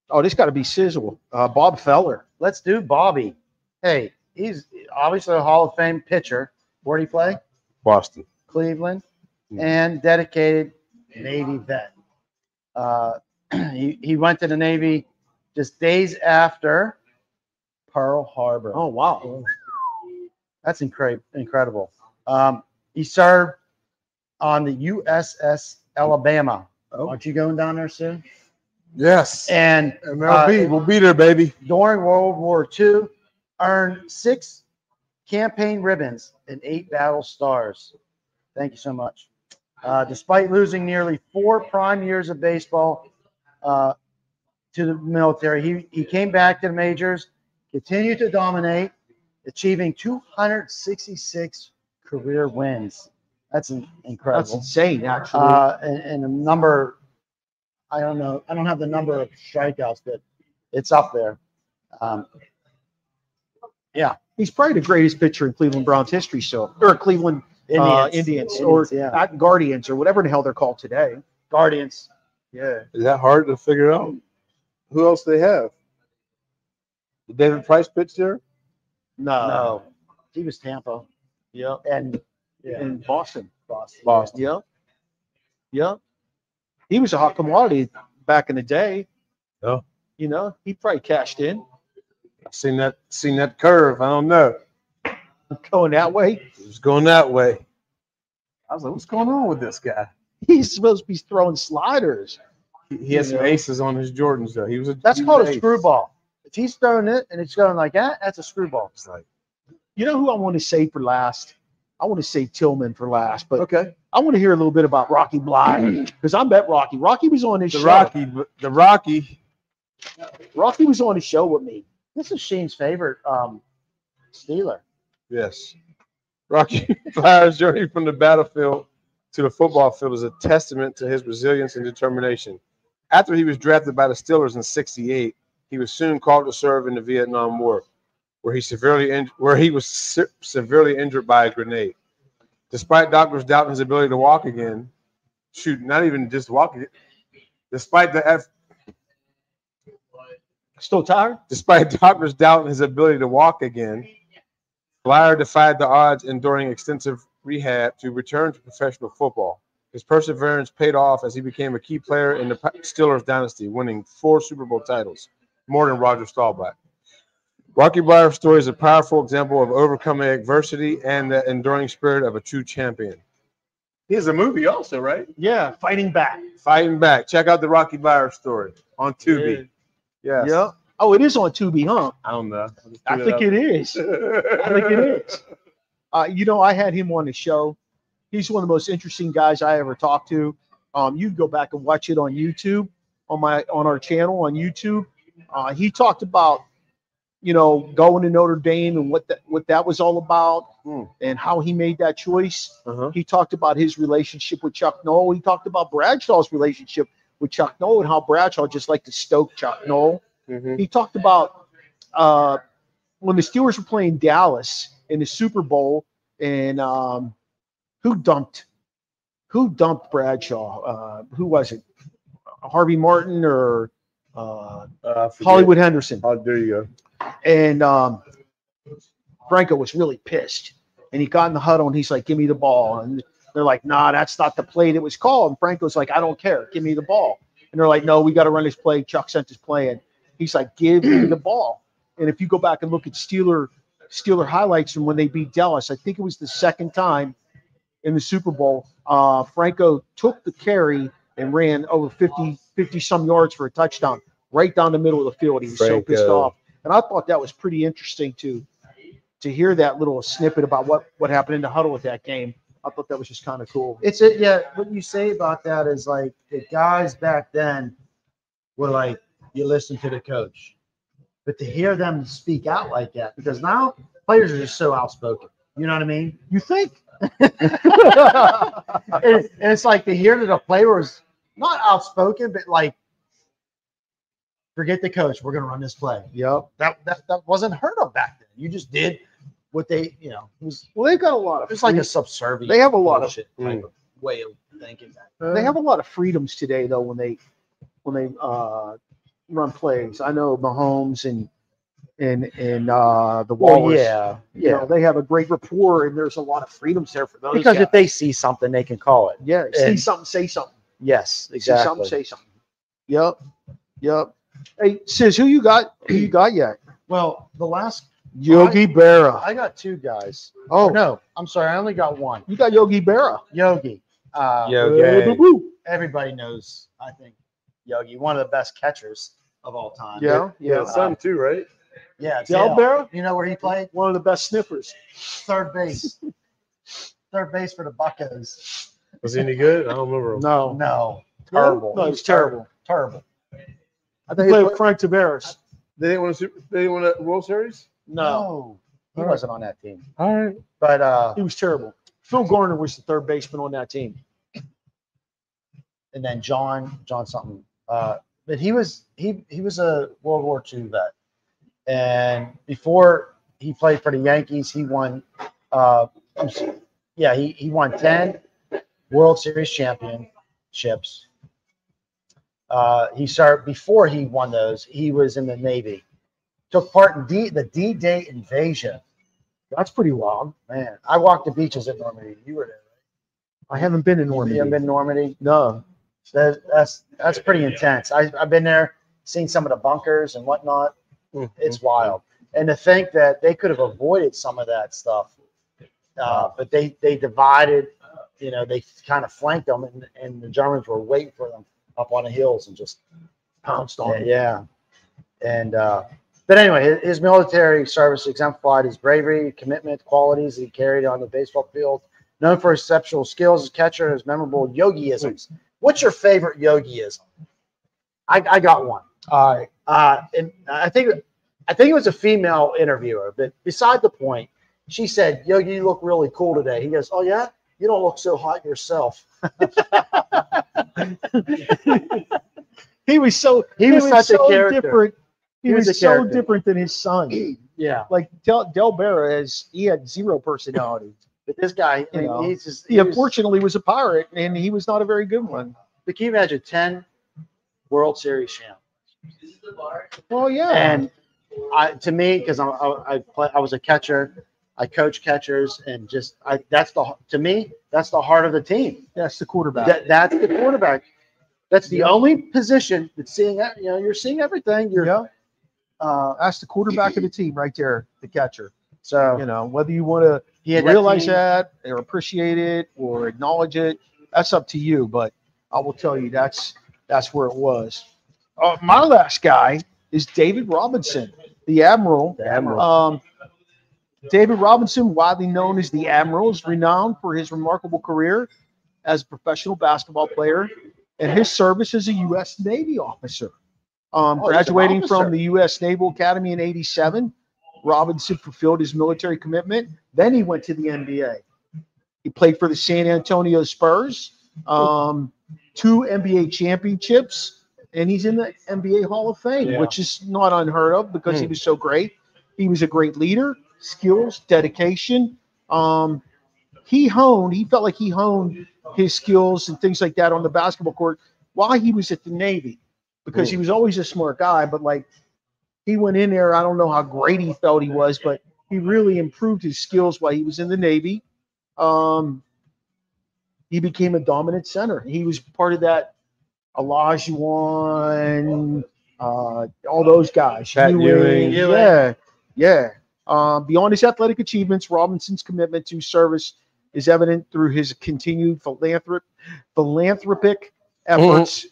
Oh, this got to be Sizzle. Uh, Bob Feller. Let's do Bobby. Hey, he's obviously a Hall of Fame pitcher. Where'd he play? Boston. Cleveland, Hmm. and dedicated Navy vet. Uh, <clears throat> he, he went to the Navy just days after Pearl Harbor. Oh wow. That's incre- incredible. Um, he served on the USS Alabama. Oh. Aren't you going down there soon? Yes, And MLB. uh, we'll be there, baby. during World War II, earned six campaign ribbons and eight battle stars. Thank you so much. Uh, despite losing nearly four prime years of baseball uh, to the military, he, he came back to the majors, continued to dominate, achieving 266 career wins. That's in- That's insane, actually. Uh, and, and a number, I don't know, I don't have the number of strikeouts, but it's up there. Um, yeah, He's probably the greatest pitcher in Cleveland Browns history, so or Cleveland uh, Indians, or yeah. not Guardians or whatever the hell they're called today. Guardians. Yeah. Is that hard to figure out? Who else they have? Did David Price pitch there? No. No, he was Tampa. Yeah. And Yeah. in Boston. Boston. Boston. Yeah. Yeah. He was a hot commodity back in the day. Yeah. You know, he probably cashed in I seen that seen that curve. I don't know. <laughs> going that way. It was going that way. I was like, what's going on with this guy? He's supposed to be throwing sliders. He, he had some aces on his Jordans though. He was a That's called an a screwball. If he's throwing it and it's going like that, that's a screwball. It's like, You know who I want to say for last? I want to say Tillman for last, but okay. I want to hear a little bit about Rocky Bleier <clears throat> because I bet Rocky. Rocky was on his The show. Rocky, the Rocky. Rocky was on his show with me. This is Shane's favorite um, Steeler. Yes. Rocky <laughs> Bleier's journey from the battlefield to the football field is a testament to his resilience and determination. After he was drafted by the Steelers in 68, he was soon called to serve in the Vietnam War, where he severely in, where he was se- severely injured by a grenade. Despite doctors doubting his ability to walk again, shoot, not even just walking, despite the F, Still tired? Despite <laughs> doctors doubting his ability to walk again, Bleier defied the odds, enduring extensive rehab to return to professional football. His perseverance paid off as he became a key player in the Steelers dynasty, winning four Super Bowl titles, more than Roger Staubach. Rocky Bleier's story is a powerful example of overcoming adversity and the enduring spirit of a true champion. He has a movie also, right? Yeah, fighting back. Fighting back. Check out the Rocky Blyer story on Tubi. Yes. Yeah. Oh, it is on Tubi, huh? I don't know. I think it is. I think it is. <laughs> Uh, you know, I had him on the show. He's one of the most interesting guys I ever talked to. Um, you can go back and watch it on YouTube, on my on our channel on YouTube. Uh, he talked about, you know, going to Notre Dame and what that what that was all about, Hmm. and how he made that choice. Uh-huh. He talked about his relationship with Chuck Noll. He talked about Bradshaw's relationship with Chuck Noll and how Bradshaw just liked to stoke Chuck Noll Mhm. he talked about uh, when the Steelers were playing Dallas in the Super Bowl, and um, who dumped who dumped Bradshaw? Uh, who was it? Harvey Martin or uh, Uh, Hollywood Henderson? Oh, there you go. And um, Franco was really pissed, and he got in the huddle and he's like, "Give me the ball," and they're like, "Nah, that's not the play that was called." And Franco's like, "I don't care. Give me the ball." And they're like, "No, we got to run this play. Chuck sent this play in." He's like, "Give me the ball." And if you go back and look at Steeler Steeler highlights from when they beat Dallas, I think it was the second time in the Super Bowl. Uh, Franco took the carry and ran over 50, 50 some yards for a touchdown right down the middle of the field. He was so pissed uh, off. And I thought that was pretty interesting to to hear that little snippet about what what happened in the huddle with that game. I thought that was just kind of cool. It's a yeah. What you say about that is like the guys back then were like, you listen to the coach, but to hear them speak out like that, because now players are just so outspoken. You know what I mean? You think? <laughs> and, and it's like to hear that a player was not outspoken, but like, forget the coach. We're gonna run this play. Yep. That that, that wasn't heard of back then. You just did what they, you know, it was Well, they've got a lot of it's like a subservient. They have a lot of- bullshit type Mm. of way of thinking. Back they have a lot of freedoms today though when they when they uh, run plays. I know Mahomes and and and uh, the Well, Wallers. yeah, You know, yeah. they have a great rapport, and there's a lot of freedoms there for those Because guys. if they see something, they can call it. yeah, see something, say something. Yes, See something, exactly. say something. Yep, yep. Hey, sis, who you got? Who you got yet? Well, the last Yogi Berra. I got two guys. Oh, No, I'm sorry, I only got one. you got Yogi Berra. Yogi. Uh, Yogi. Everybody knows. I think Yogi, one of the best catchers of all time. Yeah, yeah. son too, right? yeah. it's Del Dale. Berra, You know where he played? one of the best sniffers. Third base. Third base for the Buccos. Was he any good? I don't remember. No, No, terrible. No, it was terrible. Terrible. I think he played with Frank Taveras. They didn't win a Super. They didn't win a World Series. No, he All right. wasn't on that team. All right. But uh, he was terrible. Phil Garner was the third baseman on that team. and then John John something. Uh, but he was he he was a World War II vet, and before he played for the Yankees, he won. Uh, yeah, he he won ten World Series championships. Uh, he started before he won those. He was in the Navy. Took part in D, the D-Day invasion That's pretty wild. Man, I walked the beaches at Normandy. You were there. Right? I haven't been in Normandy. You haven't been to Normandy? No. That, that's that's pretty intense. I, I've been there, seen some of the bunkers and whatnot. Mhm. It's wild. And to think that they could have avoided some of that stuff, uh, but they they divided. You know, they kind of flanked them, and, and the Germans were waiting for them up on the hills and just Pounced on yeah, it. yeah. And uh, but anyway, his, military service exemplified his bravery, commitment, qualities that he carried on the baseball field. Known for his exceptional skills as catcher and his memorable yogiisms. What's your favorite yogiism? I, I got one. All right. Uh, and I think I think it was a female interviewer, but beside the point, she said, "Yogi, you look really cool today." He goes, "Oh yeah, you don't look so hot yourself." <laughs> He was so He was such a so character. different. He, He was, was so character. different than his son. <clears throat> Yeah, Like Del, Del Berra is he had zero personality. but this guy, I You mean, know, he's just He he was- unfortunately was a pirate and he was not a very good one. But can you imagine ten World Series champs? Well, yeah. And I, to me, because I, I, I, play, I was a catcher, I coach catchers, and just I, that's the to me that's the heart of the team. that's the quarterback. That that's the quarterback. That's the only position that's seeing. You know, you're seeing everything. You're yeah. uh, That's the quarterback of the team right there, the catcher. so You know, whether you want to realize team. that or appreciate it or acknowledge it, that's up to you. But I will tell you that's that's where it was. Uh, my last guy is David Robinson, the Admiral. The Admiral. Um, David Robinson, widely known as the Admiral, is renowned for his remarkable career as a professional basketball player and his service as a U.S. Navy officer. Um, Oh, graduating officer. from the U.S. Naval Academy in '87, Robinson fulfilled his military commitment. Then he went to the NBA. He played for the San Antonio Spurs, um, two NBA championships, and he's in the NBA Hall of Fame, Yeah. which is not unheard of because he Hmm. was so great. He was a great leader, skills, dedication. Um, he honed, he felt like he honed his skills and things like that on the basketball court while he was at the Navy because he was always a smart guy. But like he went in there, I don't know how great he felt he was, but he really improved his skills while he was in the Navy. Um, he became a dominant center. He was part of that Olajuwon, uh, all those guys. Pat Ewing. Yeah, yeah. Um, beyond his athletic achievements, Robinson's commitment to service is evident through his continued philanthrop- philanthropic efforts,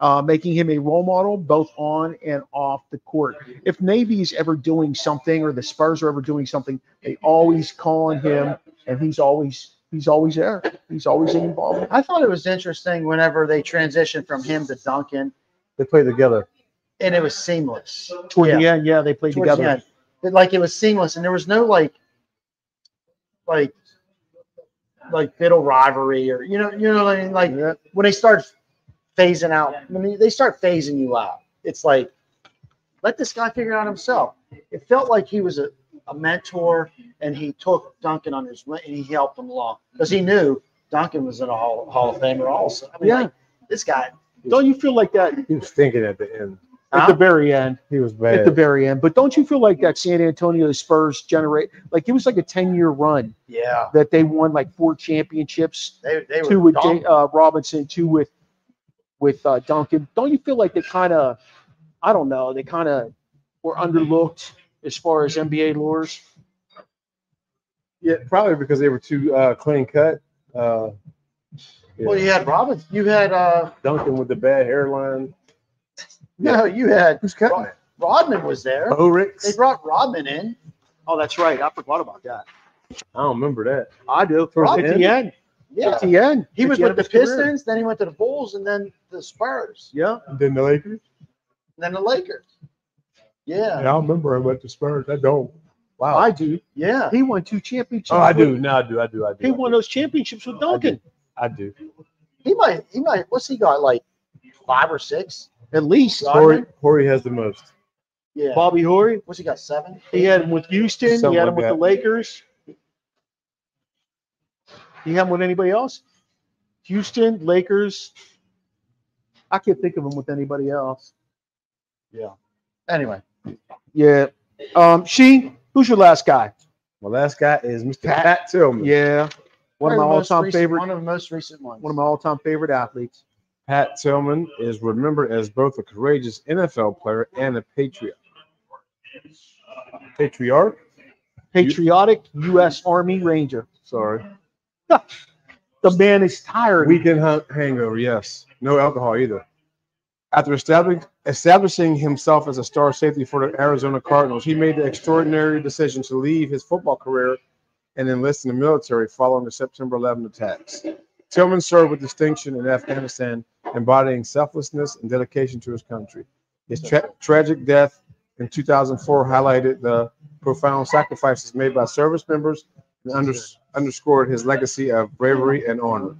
uh, making him a role model both on and off the court. If Navy is ever doing something, or the Spurs are ever doing something, they always call on him, and he's always he's always there. He's always involved. I thought it was interesting whenever they transitioned from him to Duncan, They play together. and it was seamless. Toward Yeah. the end, yeah, they played towards the together. End. But like it was seamless, and there was no like, like, like bitter rivalry or you know, you know what I mean. Like Yeah. when they start phasing out, I mean, they start phasing you out, it's like, let this guy figure it out himself. It felt like he was a, a mentor, and he took Duncan under his wing and he helped him along because he knew Duncan was in a Hall, Hall of Famer also. I mean, Yeah. like, this guy. Don't you feel like that He was thinking at the end. At the very end? He was bad. At the very end, but don't you feel like that San Antonio Spurs generate like it was like a ten year run Yeah, that they won like four championships, they they were two with J, dominant. uh, Robinson, two with with uh, Duncan. Don't you feel like they kind of, I don't know, they kind of were underlooked as far as NBA lures? Yeah, probably because they were too uh, clean cut. Uh, yeah. Well, you had Robinson. You had uh Duncan with the bad hairline. No, you had Who's cutting? Rodman was there. Oh, Rick's they brought Rodman in. Oh, that's right. I forgot about that. I don't remember that. I do. Towards At the the end? end. Yeah, At the end. he was with the his career. Pistons. Then he went to the Bulls, and then the Spurs, Yeah. Then the Lakers. and then the Lakers. Yeah, yeah I remember him at the Spurs. I don't. Wow. I do. yeah. He won two championships. oh, I with- do. No, I do. I do. I do. He won those championships with Duncan. I do. He might. He might. What's he got? Like five or six? At least. Rodman? Horry, Horry has the most. Yeah. Bobby Horry. What's he got? Seven. He had him with Houston. he Something had him like with the. Lakers. He had him with anybody else? Houston, Lakers. I can't think of him with anybody else. Yeah. Anyway, Yeah. Um, she, who's your last guy? My last guy is Mr. Pat. Pat, Tillman. Yeah, one of my Probably the most all-time recent- favorite. One of the most recent ones. One of my all-time favorite athletes. Pat Tillman is remembered as both a courageous NFL player and a patriot. Patriarch? Patriotic U.S. Army Ranger. Sorry. <laughs> The man is tired. Weekend hangover, yes. No alcohol either. After establishing, establishing himself as a star safety for the Arizona Cardinals, he made the extraordinary decision to leave his football career and enlist in the military following the September 11 attacks. Tillman served with distinction in Afghanistan, embodying selflessness and dedication to his country. His tra- tragic death in 2004 highlighted the profound sacrifices made by service members and under, underscored his legacy of bravery and honor.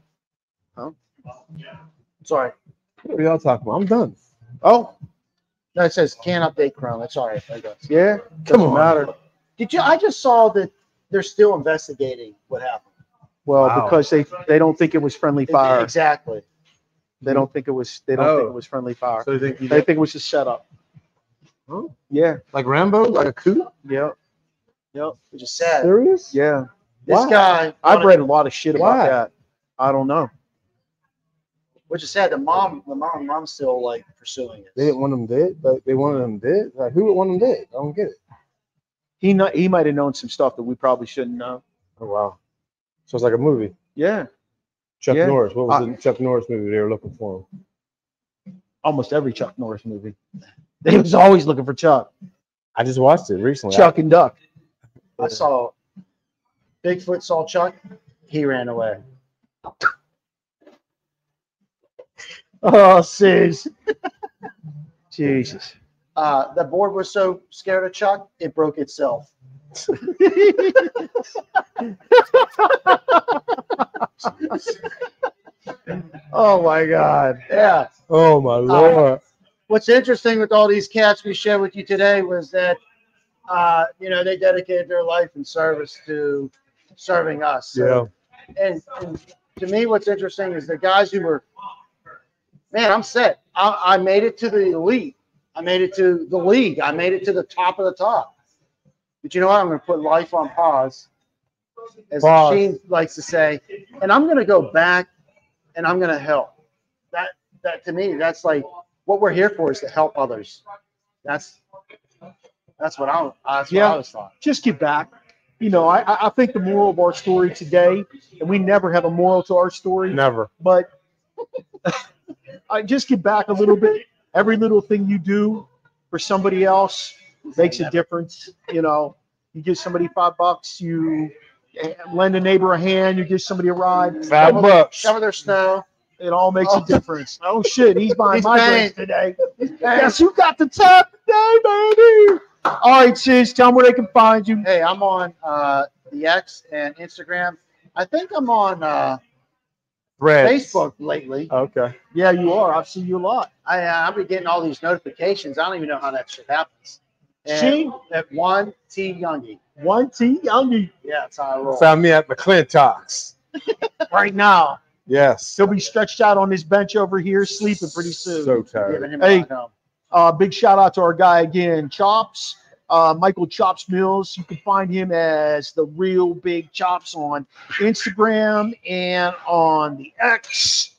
Huh? Sorry. What are y'all talking about? I'm done. Oh, no, it says can't update Chrome. That's all right. I guess. yeah, Come doesn't on. matter. Did you? I just saw that they're still investigating what happened. Well, Wow. because they they don't think it was friendly fire. Exactly. They don't hmm. think it was. They don't think Oh. it was friendly fire. So you think you They think it was a setup. Oh. Yeah. like Rambo, like a coup? Yeah. Yep. Which is sad. Serious? Yeah. This Why? guy. I've read a lot of shit about Why? that. I don't know. Which is sad. The mom. The mom. Mom's still like pursuing it. They didn't want him dead. Like they wanted him dead. Like who would want him dead? I don't get it. He not, he might have known some stuff that we probably shouldn't know. Oh wow. So it's like a movie. Yeah. Chuck Yeah. Norris. What was I- the Chuck Norris movie they were looking for him? Almost every Chuck Norris movie. <laughs> They was always looking for Chuck. I just watched it recently. Chuck and Duck. I saw Bigfoot saw Chuck. He ran away. <laughs> Oh, sis. <laughs> Jesus. Uh, the board was so scared of Chuck, it broke itself. <laughs> Oh my God. Yeah. Oh my lord. What's interesting with all these cats we shared with you today was that, uh, you know, they dedicated their life and service to serving us. So- and, and to me, what's interesting is the guys who were, man, I'm set. I, I made it to the elite. I made it to the league. I made it to the top of the top. But you know what? I'm going to put life on pause, as Pause. Sheen likes to say, and I'm going to go back and I'm going to help. That that to me, that's like what we're here for is to help others. That's that's what I that's what Yeah. I was thought. Just get back. You know, I, I- I think the moral of our story today, and we never have a moral to our story, Never. but <laughs> I just get back a little bit. Every little thing you do for somebody else makes a difference. You know, you give somebody five bucks, you lend a neighbor a hand, you give somebody a ride. Five bucks. Shovel their snow. It all makes a Oh. difference. Oh shit, he's buying He's my paying. drinks today. Guess who got the top today, baby? All right, sis, tell them where they can find you. Hey, I'm on uh, the X and Instagram. I think I'm on uh, Threads. Facebook lately. Okay. Yeah, you are. I've seen you a lot. I uh, I've been getting all these notifications. I don't even know how that shit happens. And See? at one T Youngie. One T Youngie Yeah, that's how I. Found me at McClintock's. <laughs> right now. Yes. He'll be stretched out on his bench over here, sleeping pretty soon. So tired. Hey. a ride home. Uh, big shout out to our guy again, Chops, uh, Michael Chops Mills. You can find him as the real big Chops on Instagram and on the X.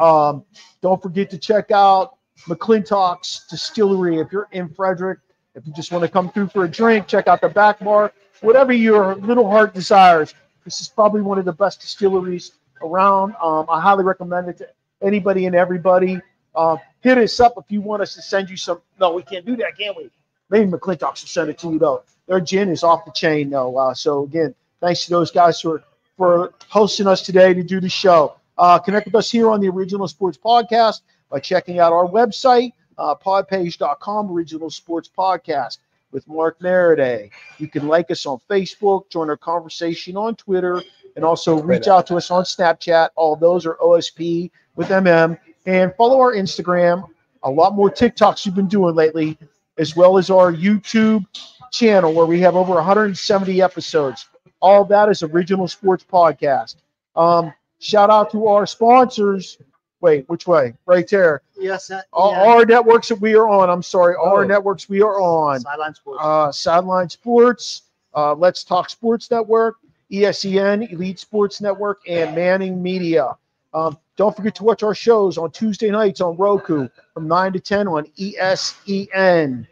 Um, don't forget to check out McClintock's Distillery if you're in Frederick. If you just want to come through for a drink, check out the back bar. Whatever your little heart desires. This is probably one of the best distilleries around. Um, I highly recommend it to anybody and everybody. Uh, hit us up if you want us to send you some. No, we can't do that, can we? Maybe McClintock's will send it to you though. Their gin is off the chain though. Uh, so again, thanks to those guys for for hosting us today to do the show. Uh, connect with us here on the Original Sports Podcast by checking out our website, uh, podpage.com, Original Sports Podcast with Mark Maradei. You can like us on Facebook, join our conversation on Twitter, and also reach out to us on Snapchat. All those are OSP with MM. And follow our Instagram. A lot more TikToks you've been doing lately, as well as our YouTube channel where we have over 170 episodes. All that is Original Sports Podcast. Um, shout out to our sponsors. Wait, which way? Right there. Yes, that, All, yeah. all our networks that we are on. I'm sorry, all our Oh. networks we are on. Sideline sports. Uh, Sideline Sports, uh, Let's Talk Sports Network, ESEN, Elite Sports Network, and Manning Media. Um, don't forget to watch our shows on Tuesday nights on Roku from 9 to 10 on E ESEN.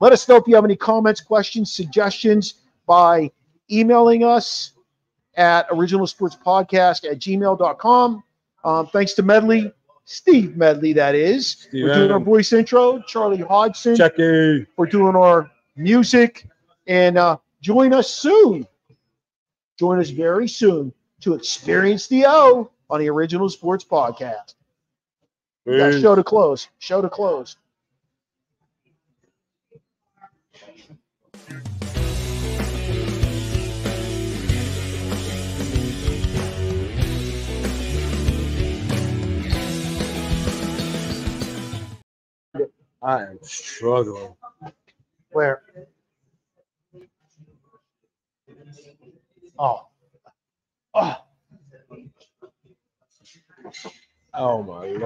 Let us know if you have any comments, questions, suggestions by emailing us at originalsportspodcast at gmail.com. Um, thanks to Medley, Steve Medley, that is, We're doing our voice intro, Charlie Hodgson Checky. for doing our music, and uh, join us soon. Join us very soon to experience the O on the Original Sports Podcast. Show to close. Show to close. I am struggling. Where? Oh, Oh. Oh my lord.